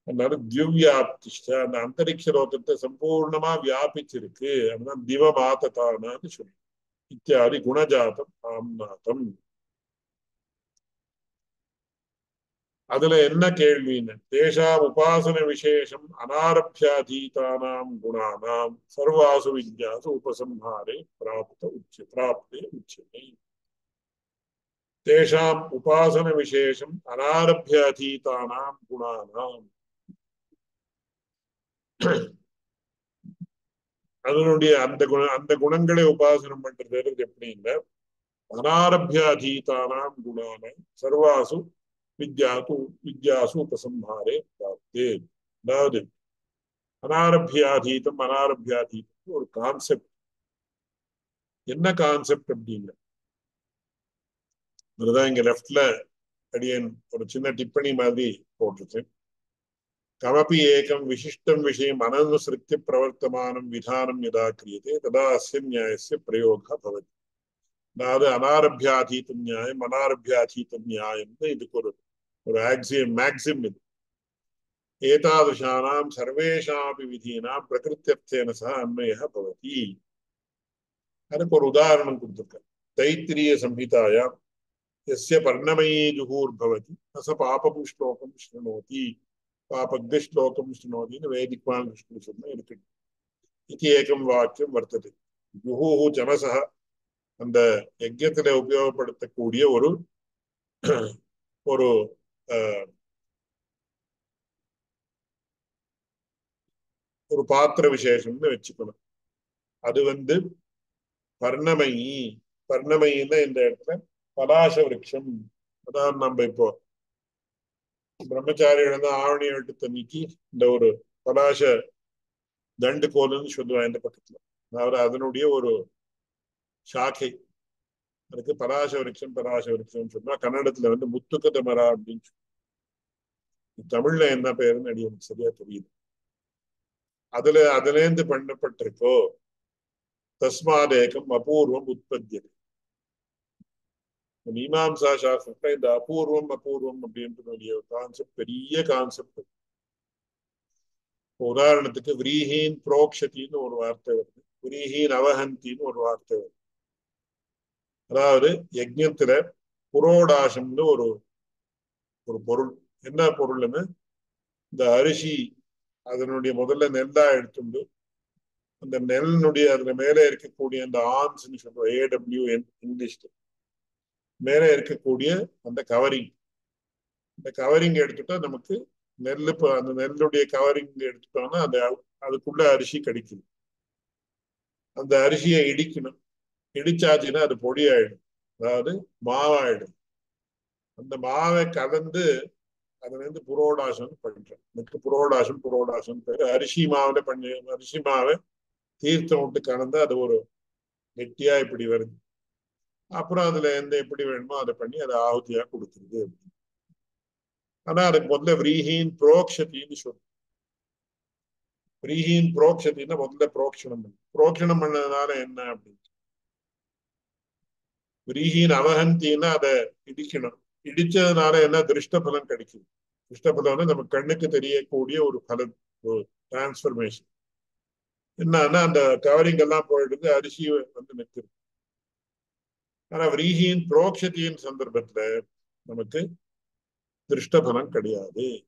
அதனால திவ்யாப்திஷ்ட அந்த அந்தரிக்ஷ லோகத்தை சம்பூர்ணமா வியாபிச்சிருக்கு. அப்படின்னா திவமாத்தானான்னு சொல்லி. இத்தியாதி குணஜாதம் ஆம்நாதம். அதுல என்ன கேள்வின்னு? தேஷாம் உபாசன விசேஷம் அனாரபியாதீதானாம் குணானாம் சர்வாசு வித்யாசு உபசம்ஹாரே பிராப்த உச்ச பிராப்தே உச்சனை தேஷாம் உபாசன விசேஷம் அனாரபியாதீதானாம் குணானாம். அதனுடைய அந்த குண அந்த குணங்களை உபாசனம் பண்றது எப்படின்னா அனாரபியாதீதானாம் குணானாம் சர்வாசு வித்யாசு வித்யாசு உபசம்ஹாரே பிராப்தே அதாவது அனாரபியாதீதம் அனாரபியாதீதம் ஒரு கான்செப்ட் என்ன கான்செப்ட் அப்படின்னு அதுதான் இங்க லெஃப்ட்ல அடியன் ஒரு சின்ன டிப்பணி மாதிரி போட்டிருக்கேன் கமபி ஏகம் விசிஷ்டம் விஷயம் அனனுசிருத்திய பிரவர்த்தமானம் விதானம் யதா கிரியதே ததா அஸ்ய நியாயஸ்ய பிரயோக பவதி. அதாவது அனாரபியாதீத நியாயம் அனாரபியாதீத நியாயம்னு இதுக்கு ஒரு ஒரு ஆக்சியம் एतादृशानां सर्वेषामपि विधीनां प्रकृत्यर्थेन सह अन्वयः भवति। तैत्रीय ஒரு உதாரணம் கொடுத்திருக்க தைத்திரிய संहितायां यस्य पर्णमयी जुहूर्भवति स पापं श्लोकं शृणोति। पापज्ञ श्लोकं इति वैदिकवान् विष्णुशर्मा इरुक्किट्टु इति एकं वाक्यं वर्तते। जुहूः जनसः அந்த யஜ்யத்தில் உபயோகப்படுத்தக்கூடிய ஒரு ஒரு பாத்திர விசேஷம்னு வச்சுக்கணும். அது வந்து பர்ணமயி பர்ணமயின்னா இந்த இடத்துல? பலாச விரக்ஷம் அதான் நம்ம இப்போ பிரம்மச்சாரியோட இழந்த ஆவணி விட்டு தண்ணிக்கு இந்த ஒரு பலாச தண்டு கோலுன்னு சொல்லுவான் இந்த பக்கத்துல. அதாவது அதனுடைய ஒரு சாக்கை. அதுக்கு பராச விரட்சம் பராச விரக்ஷம் சொன்னா கன்னடத்துல வந்து முத்துக்கதமரா அப்படின்னு தமிழ்ல என்ன பேருன்னு அடி எனக்கு சரியா தெரியுது. அதுல அதுல இருந்து பண்ணப்பட்டிருக்கோ தஸ்மாதேகம் அபூர்வம் உற்பத்தியது மீமாம்சா சாஸ்திரத்துல இந்த அபூர்வம் அபூர்வம் அப்படின்றதுடைய கான்செப்ட் பெரிய கான்செப்ட் உதாரணத்துக்கு விரீஹீன் புரோக்ஷத்தின்னு ஒரு வார்த்தை வருது. விரீஹீன் அவஹந்தின்னு ஒரு வார்த்தை வருது. அதாவது யஜ்யத்துல புரோடாசம்னு ஒரு ஒரு பொருள். என்ன பொருள்னு? இந்த அரிசி அதனுடைய முதல்ல நெல்லா எடுத்துண்டு அந்த நெல்லுடைய அதுல மேலே இருக்கக்கூடிய அந்த ஆன்ஸ்ன்னு சொல்றோம் ஏடபிள்யூ இங்கிலீஷ்ல மேலே இருக்கக்கூடிய அந்த கவரிங். இந்த கவரிங் எடுத்துட்டா நமக்கு நெல் இப்போ அந்த நெல்லுடைய கவரிங் எடுத்துட்டோம்னா அந்த அதுக்குள்ள அரிசி கிடைக்குது. அந்த அரிசியை இடிக்கணும். இடிச்சாச்சுன்னா அது பொடி ஆயிடும் அதாவது மாவாயிடும். அந்த மாவை கலந்து அதுல இருந்து புரோடாசம் பண்றேன் எனக்கு புரோடாசம் புரோடாசம் பேரு. அரிசி மாவுல பண்ணி அரிசி மாவை தீர்த்தம் விட்டு கலந்து அது ஒரு கெட்டியா இப்படி வருது. அப்புறம் அதுல எந்த எப்படி வேணுமோ அதை பண்ணி அதை ஆகுதியா கொடுத்துருது ஆனா அதுக்கு முதல்ல விரீஹீன் புரோக்ஷத்தின்னு சொல்லும் விரீஹீன் புரோக்ஷத்தின்னா முதல்ல புரோக்ஷணம் பண்ணு புரோக்ஷணம் பண்ணதுனால என்ன அப்படின்னு விரீகின் அவஹந்தின்னா அதை இடிக்கணும். இடிச்சதுனால என்ன? திருஷ்ட பலன் கிடைக்கும். திருஷ்ட பலன் நம்ம கண்ணுக்கு தெரியக்கூடிய ஒரு பலன் ஒரு டிரான்ஸ்பர்மேஷன் என்னன்னா அந்த கவரிங் எல்லாம் போயிடுது அரிசி வந்து நிற்கிறது ஆனா விரீகியின் புரோக்ஷத்தியின் சந்தர்ப்பத்துல நமக்கு திருஷ்ட பலன் கிடையாது.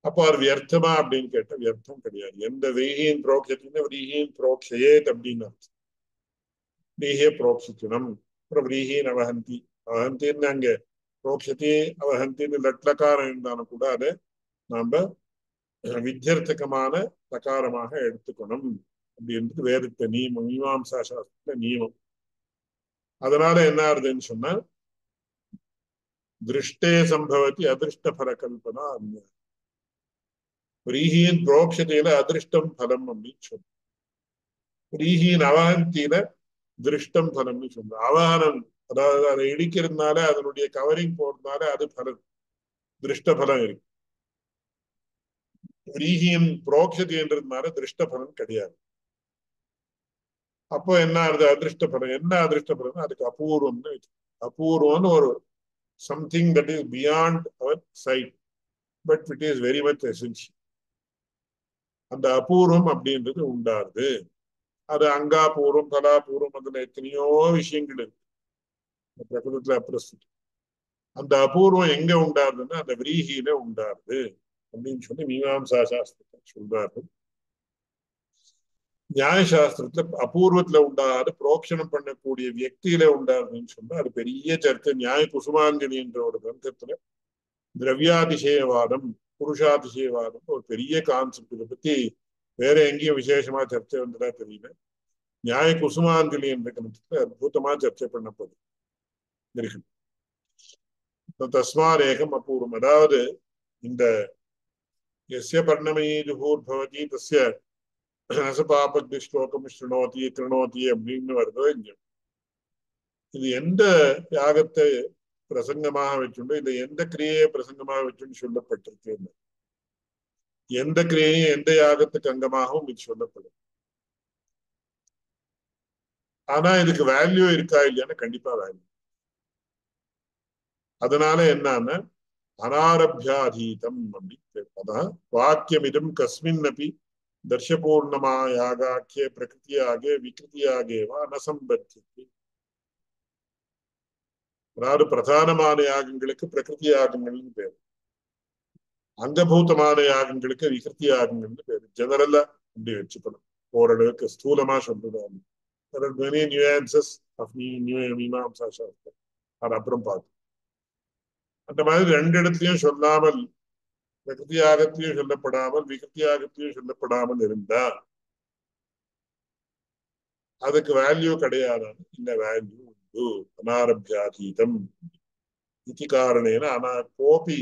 அப்போ அது வியர்த்தமா அப்படின்னு கேட்ட வியர்த்தம் கிடையாது. எந்த விரீஹியின் புரோக்ஷத்தின் விரீஹியின் புரோக்ஷையே அப்படின்னு அர்த்தம். விரீஹிய புரோக்ஷிக்கணும். அப்புறம் நவஹந்தி அவஹந்தி அவஹந்தின்னு அங்க ரோக்ஷதி அவஹந்தின்னு லட்லக்காரம் இருந்தாலும் கூட அதை நாம வித்தியர்த்தகமான தகாரமாக எடுத்துக்கணும் அப்படின்றது வேதத்தை நியமம் மீமாம்சா சாஸ்திர நியமம் அதனால என்ன ஆகுதுன்னு சொன்னா திருஷ்டே சம்பவத்தி அதிருஷ்ட பல கல்பனா அந்நியா ரீஹியின் புரோக்ஷதையில அதிருஷ்டம் பலம் அப்படின்னு சொல்லும் ரீஹியின் அவகந்தியில திருஷ்டம் பலம்னு சொல்றோம் அவகனம் அதாவது அதை இடிக்கிறதுனால அதனுடைய கவரிங் போறதுனால அது பலன். திருஷ்ட பலம் இருக்கு. ரீஹியின் புரோக்ஷதின்றதுனால திருஷ்ட பலன் கிடையாது. அப்போ என்ன ஆகுது? அதிருஷ்ட பலன் என்ன அதிருஷ்ட பலன் அதுக்கு அபூர்வம்னு அபூர்வம்னு ஒரு something that is beyond our sight but it is very much essential அந்த அபூர்வம் அப்படின்றது உண்டாருது அது அங்காபூர்வம் கலாபூர்வம் அதுல எத்தனையோ விஷயங்கள் இருக்கு. பிரபலத்துல அப்பிரஸ்துதி அந்த அபூர்வம் எங்க உண்டாருதுன்னா அந்த விரீகியில உண்டாருது. அப்படின்னு சொல்லி மீமாம்சா சாஸ்திரத்தை சொல்றாரு. நியாயசாஸ்திரத்துல அபூர்வத்துல உண்டாது புரோக்ஷனம் பண்ணக்கூடிய வியக்தியில உண்டாருதுன்னு சொன்னா அது பெரிய சர்ச்சை. நியாய குசுமாஞ்சலி என்ற ஒரு கிரந்தத்துல திரவியாதிசயவாதம் புருஷாதிசயவாதம் ஒரு பெரிய கான்செப்ட் இதை பத்தி வேற எங்கேயும் விசேஷமா சர்ச்சை வந்ததா தெரியல நியாய குசுமாஞ்சலி என்ற கிரந்தத்துல அற்புதமா சர்ச்சை பண்ணப்படுது இருக்கு தஸ்மாரேகம் அபூர்வம் அதாவது இந்த எஸ்ய பர்ணமயி பவதி தஸ்ய ரசபாபக்தி ஸ்லோகம் ஸ்ருணோதி திருணோதி அப்படின்னு வருதோ இங்க இது எந்த யாகத்தை பிரசங்கமாக வச்சுண்டோ இல்ல எந்த கிரியையை பிரசங்கமாக வச்சுன்னு சொல்லப்பட்டிருக்கு எந்த கிரியையும் எந்த யாகத்துக்கு அங்கமாகவும் இது சொல்லப்படும். ஆனா இதுக்கு வேல்யூ இருக்கா இல்லையான்னு கண்டிப்பா வேல்யூ அதனால என்னன்னா அனாரபியாதீதம் அப்படி அதான் வாக்கியமிதம் கஸ்மின் அப்படி தர்ஷபூர்ணமா யாகாக்கிய பிரகிருதியாக விகிருதியாகேவா நசம்பத்தியது. அதாவது பிரதானமான யாகங்களுக்கு பிரகிருதி யாகங்கள்னு பேரு. அங்கபூதமான யாகங்களுக்கு விகிருத்தி யாகங்கள்னு பேரு. ஜெனரலா அப்படி வச்சுக்கணும். ஓரளவுக்கு ஸ்தூலமா சொல்றதாங்க மெனி அது அப்புறம் பார்த்து அந்த மாதிரி ரெண்டு இடத்துலயும் சொல்லாமல் பிரகிருதி யாகத்திலையும் சொல்லப்படாமல் விகிருத்தி யாகத்திலையும் சொல்லப்படாமல் இருந்தா அதுக்கு வேல்யூ கிடையாதான்னு இந்த வேல்யூ உண்டு. அனாரபியாதீதம். இது காரணேன அனா கோபி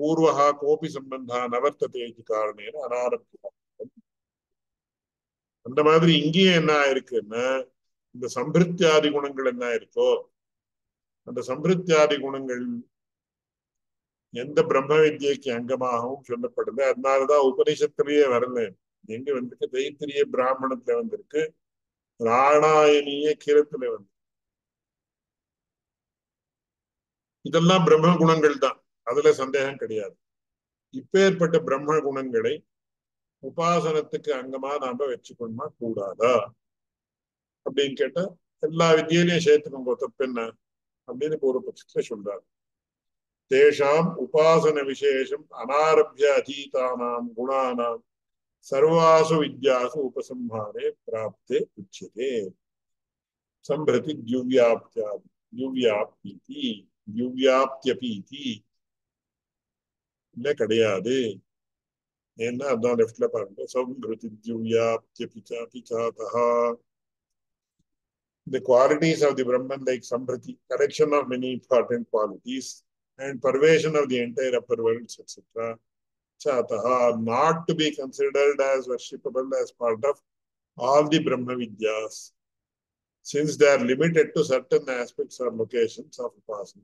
பூர்வகா கோபி சம்பந்தா நவர்த்ததே இது காரணேன அந்த மாதிரி இங்கேயே என்ன ஆயிருக்குன்னா இந்த சம்பிருத்தியாதி குணங்கள் என்ன இருக்கோ அந்த சம்பிருத்தியாதி குணங்கள் எந்த பிரம்ம வித்யக்கு அங்கமாகவும் சொல்லப்படுது அதனாலதான் உபனிஷத்திலேயே வரல. எங்க வந்திருக்கு? தைத்திரிய பிராமணத்துல வந்திருக்கு. ராணாயணிய கீரத்துல வந்து இதெல்லாம் பிரம்ம குணங்கள் தான். அதுல சந்தேகம் கிடையாது. இப்பேற்பட்ட பிரம்ம குணங்களை உபாசனத்துக்கு அங்கமா நாம வச்சுக்கணுமா? கூடாதா? அப்படின்னு கேட்டா எல்லா வித்தியிலையும் சேர்த்துக்கோங்க தப்பு என்ன அப்படின்னு பூர்வபட்சத்துல சொல்றாரு. தேஷாம் உபாசன விசேஷம் அனாரபிய அதீதானாம் குணானாம் சர்வாசு வித்யாசு உபசம்ஹாரே பிராப்தே உச்சதே. சம்பிரதி திவ்யாப்தியா திவ்யாப்தி திவ்யாப்தியபீதி. இல்ல கிடையாது ஏன்னா அதான் லெஃப்ட்ல பாருங்க Samprati திவ்யாப்தியபிச்சா பிச்சாதா the qualities of the Brahman like Samprati, collection of many important qualities, and pervasion of the entire upper worlds, etc. Chataha are not to be considered as worshipable as part of all the Brahma Vidyas, since they are limited to certain aspects or locations of Upasana.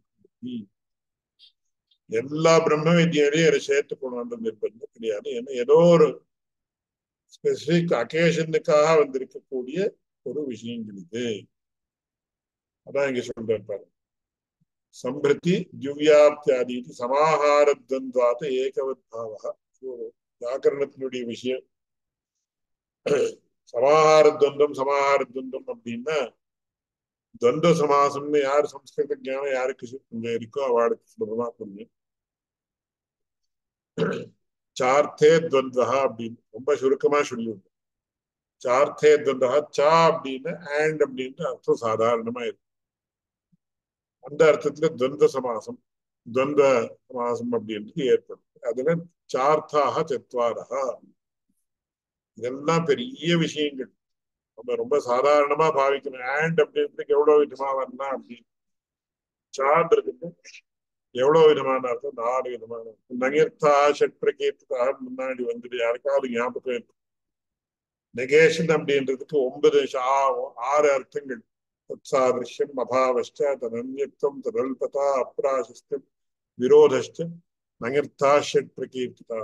எல்லா பிரம்ம வித்யாலையும் சேர்த்து சேர்த்துக்கணும்ன்ற நிர்பந்தம் கிடையாது ஏன்னா ஏதோ ஒரு specific அகேஷனுக்காக வந்திருக்கக்கூடிய ஒரு விஷயங்கள் இது. அதான் இங்க சொல்றாரு பாருங்க சம்பிருத்தி திவ்யாப்தியாதி சமாஹாரத்வந்த்வாத ஏகவத் பாவா வியாக்கரணத்தினுடைய விஷயம். சமாஹார துந்தம் சமாஹார துவந்தம் அப்படின்னா துவந்த சமாசம்னு யார் சம்ஸ்கிருத ஞானம் யாருக்கு கொஞ்சம் இருக்கோ அவளுக்கு சுலபமா புரியும். சார்த்தே துவந்தா அப்படின்னு ரொம்ப சுருக்கமா சொல்லிவிடும் சார்த்தே துவந்தா சா அப்படின்னு அண்ட் அப்படின்ற அர்த்தம் சாதாரணமா இருக்கு. அந்த அர்த்தத்துல துவந்த சமாசம் துவந்த சமாசம் அப்படின்றது ஏற்படும் அதுல சார்த்தாக சத்வாரா இதெல்லாம் பெரிய விஷயங்கள். நம்ம ரொம்ப சாதாரணமா பாவிக்கணும். ஆண்ட் அப்படின்றதுக்கு எவ்வளவு விதமா வரலாம் அப்படின்னு. சான்றதுக்கு எவ்வளவு விதமான அர்த்தம்? நாலு விதமான அர்த்தம். நகிர்த்தா ஷட் முன்னாடி வந்துட்டு யாருக்காவது ஞாபகம் இருக்கு? நெகேஷன் அப்படின்றதுக்கு ஒன்பது ஆறு அர்த்தங்கள். தத்சாதிருஷ்யம் அபாவஷ்ட தனன்யத்துவம் தனல்பதா அப்ராசஸ்தம் விரோதஷ்டம் நகிர்த்தா ஷட் பிரகீர்த்தா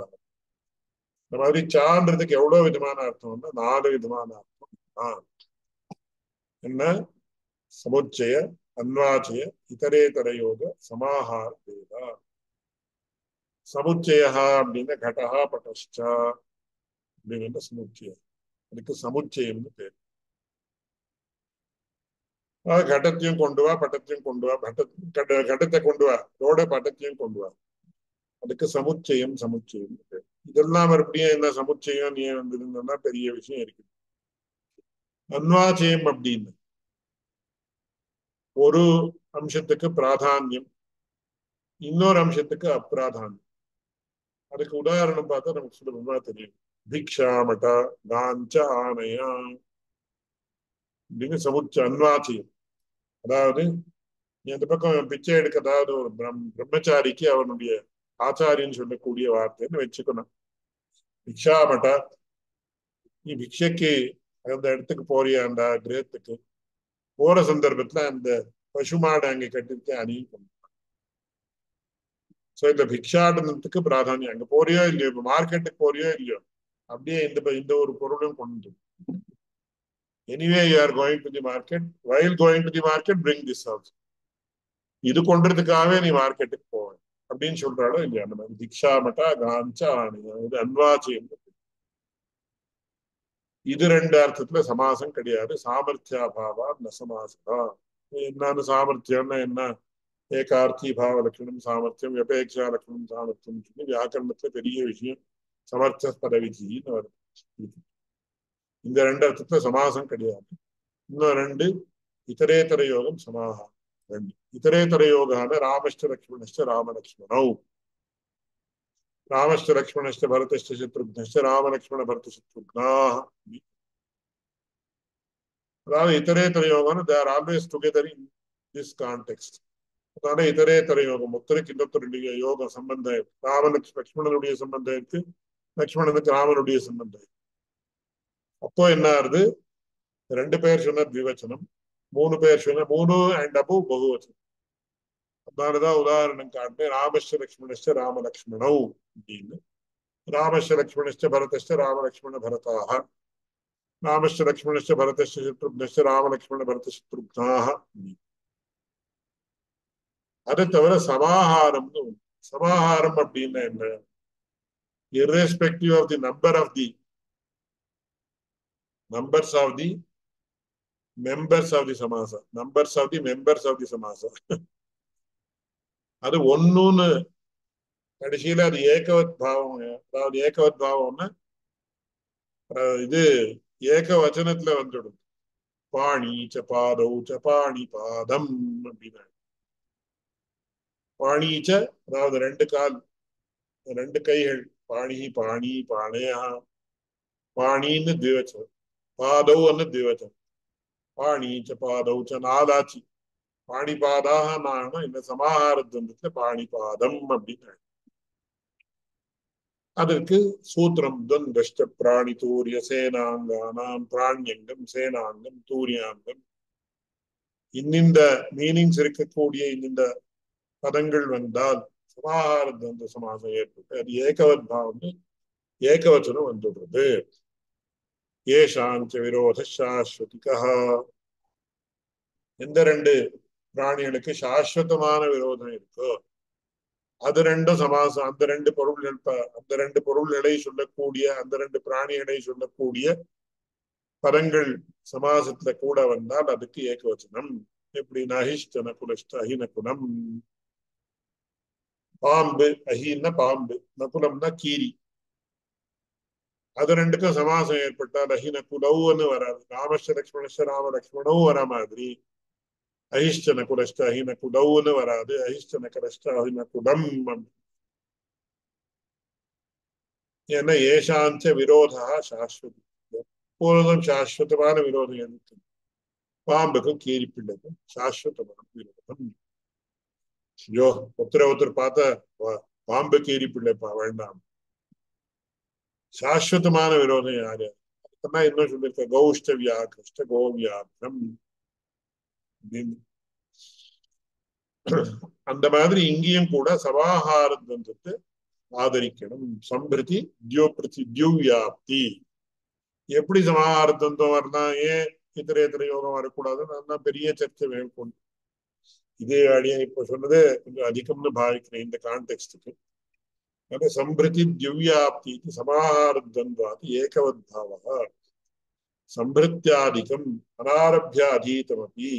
இந்த மாதிரி சான்றதுக்கு எவ்வளவு விதமான அர்த்தம்னா நாலு விதமான அர்த்தம். என்ன? சமுச்சய அன்வாச்சய இதரேதரயோக சமாஹார வேதா சமுச்சய அப்படின்னா கடகா பட்டஷ்டா அப்படின்னு சமுச்சயம் அதுக்கு சமுச்சயம்னு பேர் கடத்தையும் கொண்டு வா பட்டத்தையும் கொண்டு வா பட்ட கடத்தை கொண்டு வா ரோட பட்டத்தையும் கொண்டு வா அதுக்கு சமுச்சயம் சமுச்சயம் பேர் இதெல்லாம் மறுபடியும் என்ன சமுச்சயம் நீ வந்திருந்தா பெரிய விஷயம் இருக்கு அன்வாச்சயம் அப்படின்னு ஒரு அம்சத்துக்கு பிராதானியம் இன்னொரு அம்சத்துக்கு அப்பிராதானியம். அதுக்கு உதாரணம் பார்த்தா நமக்கு சுலபமா தெரியும். பிக்ஷாமட காஞ்ச ஆனையா அப்படின்னு சமுச்ச அன்வாச்சியம். அதாவது நீ அந்த பக்கம் பிச்சை எடுக்க அதாவது ஒரு பிரம் பிரம்மச்சாரிக்கு அவனுடைய ஆச்சாரியன்னு சொல்லக்கூடிய வார்த்தைன்னு வச்சுக்கணும். பிக்ஷாமட நீ பிக்ஷைக்கு அந்த இடத்துக்கு போறியா அந்த கிரகத்துக்கு? போற சந்தர்ப்பத்துல அந்த பசுமாடை அங்க கட்டிட்டு அணியும் பண்ணுவாங்க சோ இந்த பிக்ஷாடனத்துக்கு பிராதானியம். அங்க போறியோ இல்லையோ? இப்ப மார்க்கெட்டுக்கு போறியோ இல்லையோ? அப்படியே இந்த இந்த ஒரு பொருளும் கொண்டு anyway you are going to the market while going to the market bring this also இது கொண்டதுக்காகவே நீ மார்க்கெட்டுக்கு போவேன். அப்படின்னு சொல்றாளோ இல்லையா? அந்த மாதிரி திக்ஷா மட்டா காஞ்சா அன்வாச்சி என்று இது ரெண்டு அர்த்தத்துல சமாசம் கிடையாது. சாமர்த்தியாபாவா ந சமாசா என்னன்னு சாமர்த்தியம்னா என்ன? ஏகார்த்தி பாவ லட்சணம் சாமர்த்தியம் வியபேட்சா லட்சணம் சாமர்த்தியம் சொல்லி வியாக்கரணத்துல பெரிய விஷயம் சமர்த்த பதவிஜின்னு வருது. இந்த ரெண்டு அர்த்தத்துல சமாசம் கிடையாது. இன்னும் ரெண்டு இத்தரேத்தர யோகம் சமாஹா. ரெண்டு. இத்தரேத்தர யோகான ராமஷ்ட லட்சுமணஷ்ட ராமலட்சுமணம் ராமஸ்து லக்ஷ்மணஸ்து பரதஸ்து சத்ருக்னஸ்து ராமலக்ஷ்மண பரத சத்ருக்னா அதாவது இத்தரேத்தர யோகம் they're always together in this context அதனால இத்தரேத்தர யோகம் ஒத்தருக்கு இன்னொத்தருடைய யோகம் சம்பந்தம் இருக்கு. ராமலட்ச லக்ஷ்மணனுடைய சம்பந்தம் இருக்கு. லக்ஷ்மணனுக்கு ராமனுடைய சம்பந்தம் இருக்கு. அப்போ என்ன ஆறுது ரெண்டு பேர் சொன்ன திவச்சனம் மூணு பேர் சொன்ன மூணு அண்ட் அபு பகுவச்சனம். அதனாலதான் உதாரணம் காட்டு ராமஸ்ட லக்ஷ்மணஸ்ட ராமலக்ஷ்மணௌ. அப்படின்னு ராமஸ்ட லக்ஷ்மணஸ்ட பரதஸ்ட ராமலக்ஷ்மண பரதாக. ராமஸ்ட லக்ஷ்மணஸ்ட பரதஸ்ட சத்ருக்னஸ்ட ராமலக்ஷ்மண பரத சத்ருக்னாக. அதை தவிர சமாஹாரம்னு சமாஹாரம் அப்படின்னா என்ன? Irrespective of the number of the numbers of the members of the சமாசம் numbers of the members of the சமாசம் அது ஒன்னுன்னு கடைசியில அது ஏகவத் பாவம் அதாவது ஏகவத் பாவம்னா இது ஏக வச்சனத்துல வந்துடும் பாணி ச பாதௌ ச பாணி பாதம் அப்படின்னு. பாணீச்ச அதாவது ரெண்டு கால் ரெண்டு கைகள். பாணி பாணி பாணையா. பாணின்னு திவச்சம். பாதௌன்னு திவச்சம். பாணீச்ச பாதௌ ச நாலாச்சு பாணிபாதாக நாம இந்த சமாஹார துவந்தத்துல பாணிபாதம் அப்படின்னு. அதற்கு சூத்திரம் துவந்தஷ்ட பிராணி தூரிய சேனாங்கானாம் பிராணியங்கம் சேனாங்கம் தூரியாங்கம். இன்னிந்த மீனிங்ஸ் இருக்கக்கூடிய இந்த பதங்கள் வந்தால் சமாஹார துவந்த சமாசம் ஏற்பட்டு அது ஏகவத் பாவம்னு ஏகவச்சனம் வந்துடுறது. ஏஷாந்த விரோத சாஸ்வதிகா. எந்த ரெண்டு பிராணிகளுக்கு சாஸ்வதமான விரோதம் இருக்கோ அது ரெண்டும் சமாசம் அந்த ரெண்டு பொருள்கள் அந்த ரெண்டு பொருள்களை சொல்லக்கூடிய அந்த ரெண்டு பிராணிகளை சொல்லக்கூடிய பதங்கள் சமாசத்துல கூட வந்தால் அதுக்கு ஏகவச்சனம். எப்படி? நகிஷ்டன குலஷ்ட அஹின குலம். பாம்பு அஹின்னா பாம்பு. நகுலம்னா கீரி. அது ரெண்டுக்கும் சமாசம் ஏற்பட்டால் அஹின குலவுன்னு வராது. ராமஸ்ட லக்ஷ்மணஸ்ட ராம லக்ஷ்மணவும் வர மாதிரி. அகிஷ்டன குலஷ்ட அஹின குலவுன்னு வராது அகிஷ்டன கலஷ்ட அஹின குலம் ஏன்னா ஏஷாந்த விரோதா சாஸ்வதி எப்பொழுதும் சாஸ்வதமான விரோதம் எதுக்கு பாம்புக்கு கீரி சாஸ்வதமான விரோதம் ஐயோ ஒருத்தர ஒருத்தர் பார்த்தா பாம்பு கீரி பிள்ளைப்பா வேண்டாம் சாஸ்வதமான விரோதம் யாரு அதுக்குதான் இன்னும் சொல்லியிருக்க கௌஷ்ட வியாகிருஷ்ட கோவியாபிரம் அப்படின்னு அந்த மாதிரி இங்கேயும் கூட சபாஹார தந்தத்தை ஆதரிக்கணும். சம்பிருதி தியோபிருத்தி தியோவியாப்தி எப்படி சமாஹார தந்தம் வரலாம் ஏன் இத்திர இத்திர யோகம் வரக்கூடாதுன்னு நான் பெரிய சர்ச்சை மேற்கொண்டு. இதே அடியா இப்ப சொன்னது கொஞ்சம் அதிகம்னு பாவிக்கிறேன் இந்த கான்டெக்ட்டுக்கு அது சம்பிருதி திவ்யாப்தி சமாகார சமாஹார ஏகவத் பாவா சம்பிருத்தியாதிகம் அனாரபிய அதீதமபி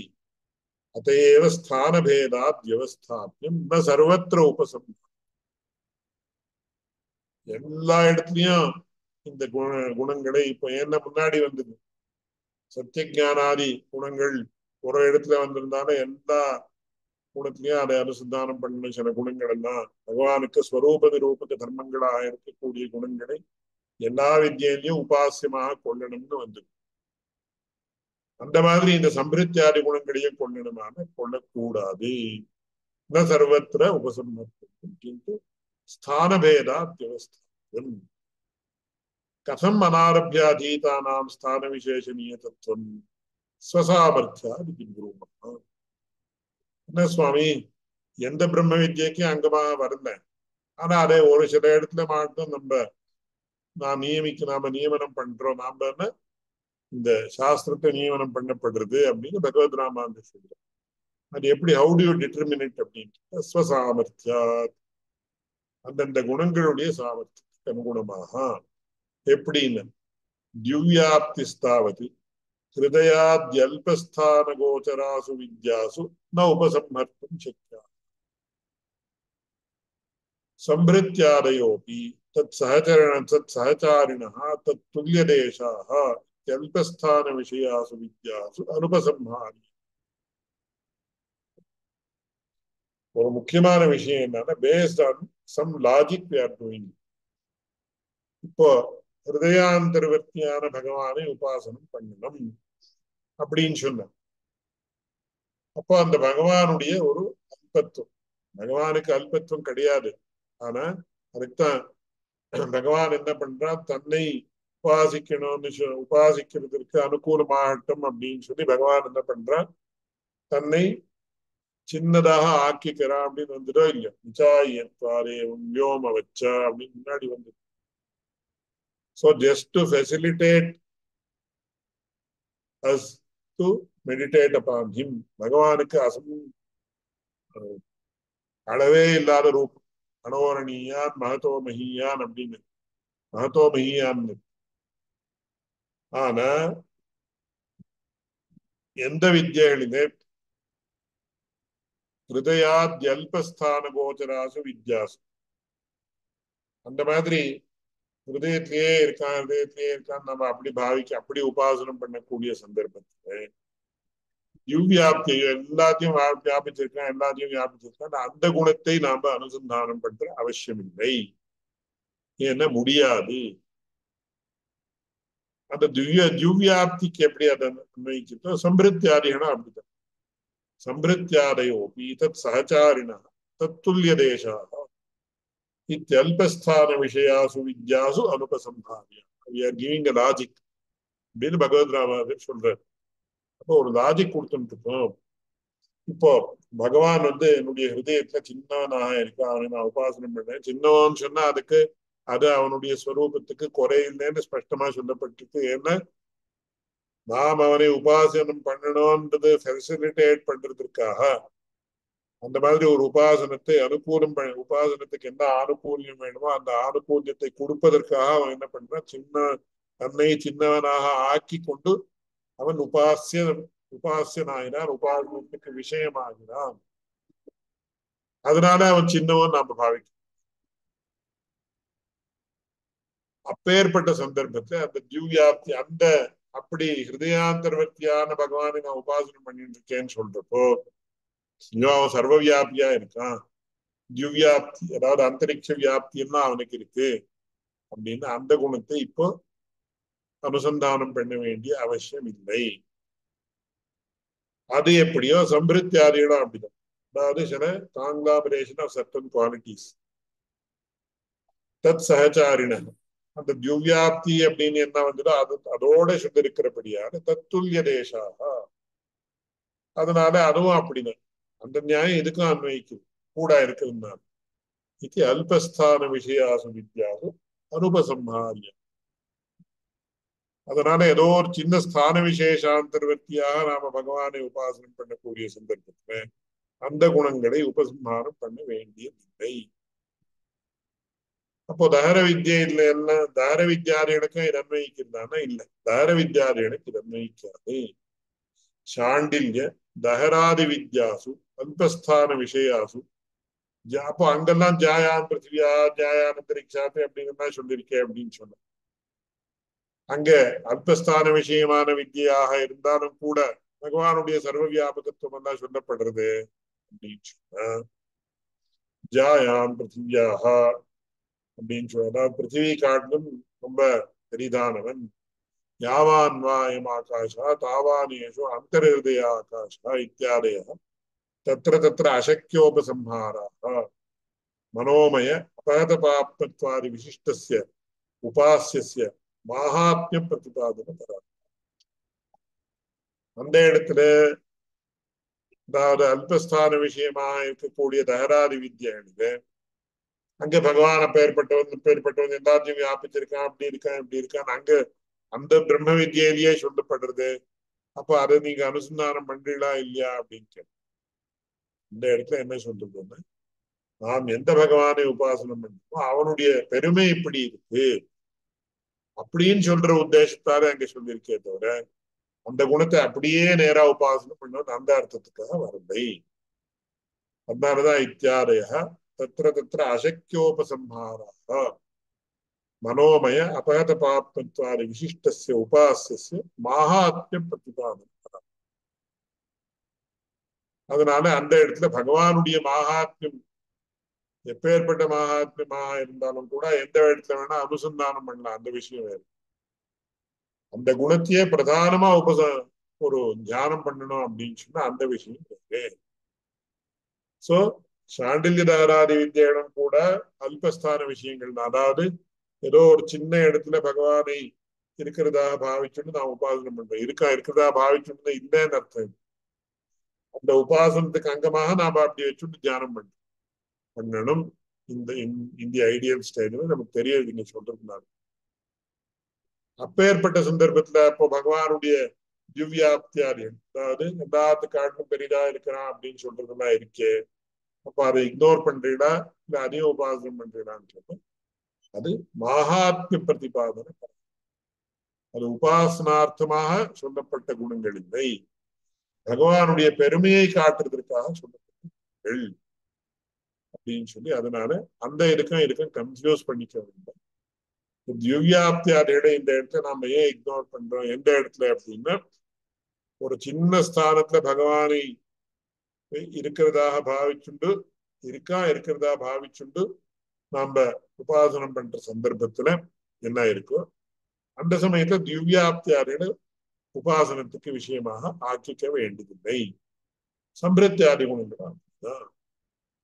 அதையேவ ஸ்தானபேதாத் வியவஸ்தாபியம் ந சர்வத்திர உபசம் எல்லா இடத்துலயும் இந்த குண குணங்களை இப்ப என்ன முன்னாடி வந்தது? சத்தியஜானாதி குணங்கள் ஒரு இடத்துல வந்திருந்தாலும் எல்லா குணத்திலையும் அதை அனுசந்தானம் பண்ண சில குணங்கள் எல்லாம் பகவானுக்கு ஸ்வரூப நிரூபக தர்மங்களாக இருக்கக்கூடிய குணங்களை எல்லா வித்தியிலையும் உபாசியமாக கொள்ளணும்னு வந்தது. அந்த மாதிரி இந்த சம்பிருத்தியாதி குணங்களையும் கொள்ளணுமான கொள்ளக்கூடாது. ந சர்வத்திர உபசம்மத்துக்கும் கிந்து ஸ்தானபேதா வியவஸ்தானம் கதம் அனாரபியாதீதானாம் ஸ்தான விசேஷனீய தத்துவம் ஸ்வசாமர்த்தியா விதிபூர்வமா என்ன சுவாமி எந்த பிரம்ம வித்யக்கு அங்கமா வரல? ஆனா அதே ஒரு சில இடத்துல மட்டும் நம்ம நான் நியமிக்க நாம நியமனம் பண்றோம். நாம என்ன இந்த சாஸ்திரத்தை நியமனம் பண்ணப்படுறது அப்படின்னு பகவத் ராமாந்த சொல்றார். அது எப்படி? ஹவு டு யூ டிட்டர்மினேட் அப்படின்ட்டு. ஸ்வசாமர்த்தியாத் அந்தந்த குணங்களுடைய சாமர்த்தியத்துக்கு அனுகுணமாக. எப்படின்னு? திவ்யாப்திஸ்தாவது ஹிருதயாத்யல்பஸ்தான கோச்சராசு வித்யாசு ந உபசம்ஹர்த்தும் சக்கியா சம்பிருத்தியாதயோபி தத் சகச்சரண தத் சகச்சாரிணா தத் துல்யதேசாः அல்பஸ்தான விஷயாசு வித்யாசு அனுபசம்ஹாரி ஒரு முக்கியமான விஷயம் என்னன்னா based on some logic we are doing இப்போ ஹிருதயாந்தர்வர்த்தியான பகவானை உபாசனம் பண்ணணும் அப்படின்னு சொன்ன அப்போ அந்த பகவானுடைய ஒரு அல்பத்துவம் பகவானுக்கு அல்பத்துவம் கிடையாது ஆனா அதுக்குதான் பகவான் என்ன பண்றான் தன்னை உபாசிக்கணும்னு சொ- உபாசிக்கிறதுக்கு அனுகூலமாகட்டும் அப்படின்னு சொல்லி பகவான் என்ன பண்றான் தன்னை சின்னதாக ஆக்கிக்கிறான் அப்படின்னு வந்துட்டோ இல்லையா? நிச்சாயத்வாரே வியோம வச்ச அப்படின்னு முன்னாடி வந்து. So just to facilitate us to meditate upon him பகவானுக்கு அசம் அளவே இல்லாத ரூபம். அனோரணீயான் மகதோ மகியான் அப்படின்னு. மகதோ மகியான் ஆனா எந்த வித்யைகளிலே ஹிருதயாத்யல்பஸ்தான கோச்சராசு வித்யாசு அந்த மாதிரி ஹிருதயத்திலேயே இருக்கான் ஹிருதயத்திலேயே இருக்கான் நம்ம அப்படி பாவிக்க அப்படி உபாசனம் பண்ணக்கூடிய சந்தர்ப்பத்துல திவ்யாப்தி எல்லாத்தையும் வியாபிச்சிருக்கான் எல்லாத்தையும் வியாபிச்சிருக்கான் அந்த குணத்தை நாம அனுசந்தானம் பண்ற அவசியம் இல்லை ஏன்னா முடியாது. அந்த திவ்ய திவ்யாப்திக்கு எப்படி அதை அன்வயிக்கிறதோ சம்பிருத்தியாதிகனா அப்படிதான் சம்பிருத்தியாதயோபி தத் சகச்சாரிணா தத்துல்ய தேசாக இத்தியல்பஸ்தான விஷயாசு வித்யாசு அனுபசம்பாவியா we are giving a logic அப்படின்னு பகவத் ராமாதர் சொல்றாரு அப்போ ஒரு லாஜிக் கொடுத்துட்டு இருக்கோம் இப்போ பகவான் வந்து என்னுடைய ஹிருதயத்துல சின்னவனாக இருக்கான் அவனை நான் உபாசனம் பண்ணேன் சின்னவன் சொன்னா அதுக்கு அது அவனுடைய ஸ்வரூபத்துக்கு குறையில்லைன்னு ஸ்பஷ்டமா சொல்லப்பட்டிருக்கு. ஏன்னா நாம் அவனை உபாசனம் பண்ணணும்ன்றது ஃபெசிலிட்டேட் பண்றதுக்காக அந்த மாதிரி ஒரு உபாசனத்தை அனுகூலம் பண்ண உபாசனத்துக்கு என்ன ஆனுகூல்யம் வேணுமோ அந்த ஆனுகூல்யத்தை கொடுப்பதற்காக அவன் என்ன பண்றான்? சின்ன தன்னை சின்னவனாக ஆக்கி கொண்டு அவன் உபாசிய உபாசியனாயினான் உபாசனத்துக்கு விஷயமாகிறான் அதனால அவன் சின்னவன் நாம பாவிக்கிறோம் அப்பேற்பட்ட சந்தர்ப்பத்துல அந்த திவ்யாப்தி அந்த அப்படி ஹிருதயாந்தர்வர்த்தியான பகவானை நான் உபாசனம் பண்ணிட்டு இருக்கேன்னு சொல்றப்போ இங்க அவன் சர்வ வியாபியா இருக்கான். திவ்யாப்தி அதாவது அந்தரிக்ஷ வியாப்தி எல்லாம் அவனுக்கு இருக்கு அப்படின்னு அந்த குணத்தை இப்போ அனுசந்தானம் பண்ண வேண்டிய அவசியம் இல்லை. அது எப்படியோ சம்பிருத்தியாதிகளும் அப்படிதான். அதாவது சில காங்கிளாபரேஷன் ஆஃப் சர்டன் குவாலிட்டிஸ் தத் சகச்சாரின அந்த திவ்யாப்தி அப்படின்னு என்ன வந்துடும் அது அதோட சொல்லிருக்கிறபடியான தத்துல்ய தேசாக. அதனால அதுவும் அப்படிதான். அந்த நியாயம் இதுக்கும் அன்வயிக்கும் கூட இருக்குதுனால இது அல்பஸ்தான விஷயாசு வித்யாசு அனுபசம்ஹாரியம். அதனால ஏதோ ஒரு சின்ன ஸ்தான விசேஷாந்தர்வர்த்தியாக நாம பகவானை உபாசனம் பண்ணக்கூடிய சந்தர்ப்பத்துல அந்த குணங்களை உபசம்ஹாரம் பண்ண வேண்டியதில்லை. அப்போ தகர வித்யில எல்லாம் தகர வித்யாதிகளுக்கும் இது அன்வயிக்கிறதானா இல்ல. தகர வித்யாதிகளுக்கு இது அன்வயிக்காது சாண்டில்ய தகராதி வித்யாசு அல்பஸ்தான விஷயாசு. ஜா- அப்போ அங்கெல்லாம் ஜாயான் பிருத்திவியா ஜாயான் அந்தரிக்ஷாத்து அப்படிங்கலாம் சொல்லியிருக்கேன் அப்படின்னு சொன்ன அங்க அல்பஸ்தான விஷயமான வித்தியாக இருந்தாலும் கூட பகவானுடைய சர்வ வியாபகத்துவம் எல்லாம் சொல்லப்படுறது அப்படின்னு சொன்ன ஜாயான் பிருத்திவியாக அப்படின்னு சொல்ல அதாவது பிருத்திவி காட்டிலும் ரொம்ப பெரிதானவன். யாவான் வாயம் ஆகாஷா தாவானேஷு அந்தர்ஹதய ஆகாஷா இத்தியாதய. தத்திர தத்திர அசக்கியோபசம்ஹாராக மனோமய அபகத பாப்தத்வாதி விசிஷ்டஸ்ய உபாசியஸ்ய மாஹாத்மிய பிரதிபாதன தரா அந்த இடத்துல அதாவது அல்பஸ்தான விஷயமா இருக்கக்கூடிய தகராதி வித்யானில அங்க பகவான பெயர்பட்டவன் பெயர்பட்டவன் எல்லாத்தையும் வியாபிச்சிருக்கான் அப்படி இருக்கான் இப்படி இருக்கான் அங்க அந்த பிரம்ம வித்யிலேயே சொல்லப்படுறது. அப்போ அதை நீங்க அனுசந்தானம் பண்றீங்களா இல்லையா அப்படின்னு இந்த இடத்துல என்ன சொல்றதுன்னு நாம் எந்த பகவானை உபாசனம் பண்றோமோ அவனுடைய பெருமை இப்படி இருக்கு. அப்படின்னு சொல்ற உத்தேசத்தால அங்க சொல்லியிருக்கே தவிர அந்த குணத்தை அப்படியே நேரா உபாசனம் பண்ணணும் அந்த அர்த்தத்துக்காக வரலை அதனாலதான் இத்தியாதய தத்திர தத்திர அசக்கியோபசம்ஹாராக மனோமய அபகத பாப்மத்வாதி விசிஷ்டஸ்ய உபாசிய மாஹாத்மிய அதனால அந்த இடத்துல பகவானுடைய மாகாத்மியம் எப்பேற்பட்ட மாகாத்மியமாக இருந்தாலும் கூட எந்த இடத்துல வேணா அனுசந்தானம் பண்ணலாம் அந்த விஷயம் வேறு. அந்த குணத்தையே பிரதானமா உபச ஒரு தியானம் பண்ணணும் அப்படின்னு சொன்னா அந்த விஷயம் வேறு. சோ சாண்டில்ய தாராதி வித்யிடம் கூட அல்பஸ்தான விஷயங்கள் அதாவது ஏதோ ஒரு சின்ன இடத்துல பகவானை இருக்கிறதா பாவிச்சுட்டு நான் உபாசனம் பண்றேன் இருக்கா இருக்கிறதா பாவிச்சுட்டு இல்லைன்னு அர்த்தம். அந்த உபாசனத்துக்கு அங்கமாக நாம அப்படி வச்சுட்டு தியானம் பண்ணணும் பண்ணணும். இந்த இந்திய ஐடியல் ஸ்டைல நமக்கு தெரியாது நீங்க சொல்றதுனால. அப்பேற்பட்ட சந்தர்ப்பத்துல இப்போ பகவானுடைய திவ்யாப்தியாரியம் அதாவது எல்லாத்து காட்டிலும் பெரிதா இருக்கிறான் அப்படின்னு சொல்றதுலாம் இருக்கே. அப்ப அதை இக்னோர் பண்றீடா? இல்ல அதே உபாசனம் பண்றீடான்றது அது மகாத்மிய பிரதிபாதனை அது உபாசனார்த்தமாக சொல்லப்பட்ட குணங்கள் இல்லை. பகவானுடைய பெருமையை காட்டுறதற்காக குணங்கள் அப்படின்னு சொல்லி அதனால அந்த இதுக்கும் இதுக்கும் கன்ஃபியூஸ் பண்ணிக்க வேண்டாம். திவ்யாப்தியாரியோட இந்த இடத்துல நாம ஏன் இக்னோர் பண்றோம்? எந்த இடத்துல அப்படின்னா ஒரு சின்ன ஸ்தானத்துல பகவானை இருக்கிறதாக பாவிச்சுண்டு இருக்கா இருக்கிறதா பாவிச்சுண்டு நாம உபாசனம் பண்ற சந்தர்ப்பத்துல என்ன இருக்கோ அந்த சமயத்துல திவ்யாப்தியாரியோட உபாசனத்துக்கு விஷயமாக ஆக்கிக்க வேண்டியதில்லை. சம்பிரத்தியாதி குணங்களாக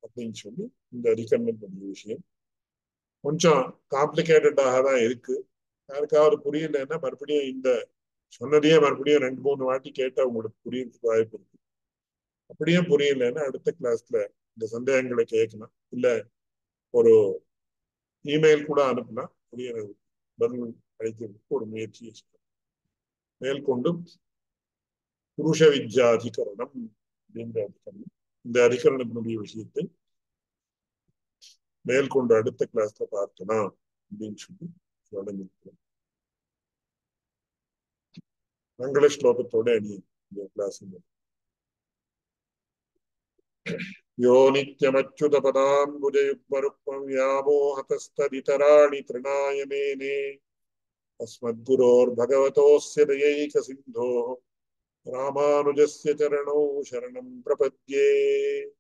அப்படின்னு சொல்லி இந்த ரிகமெண்ட் பண்ண விஷயம். கொஞ்சம் காம்ப்ளிகேட்டடாக தான் இருக்கு. யாருக்காவது புரியலன்னா மறுபடியும் இந்த சொன்னதையே மறுபடியும் ரெண்டு மூணு வாட்டி கேட்டா உங்களுக்கு புரியறதுக்கு வாய்ப்பு இருக்கு. அப்படியே புரியலன்னா அடுத்த கிளாஸ்ல இந்த சந்தேகங்களை கேட்கலாம் இல்ல ஒரு இமெயில் கூட அனுப்பினா புரிய பதில் அளிக்கிறதுக்கு ஒரு முயற்சியை மேற்கொண்டு புருஷ வித்யா அதிகரணம் அப்படின்ற அதிகரணம். இந்த அதிகரணத்தினுடைய விஷயத்தை மேற்கொண்டு அடுத்த கிளாஸ்ல பார்க்கலாம் அப்படின்னு சொல்லி தொடங்கியிருக்கிறோம் மங்கள ஸ்லோகத்தோட அணி இந்த கிளாஸ் यो नित्यमच्युतपदाम्बुजयुग्मरुक्मं व्यामोहतस्तदितराणि तृणाय मेने अस्मद्गुरोर्भगवतोऽस्य दयैकसिन्धोः रामानुजस्य चरणौ शरणं प्रपद्ये।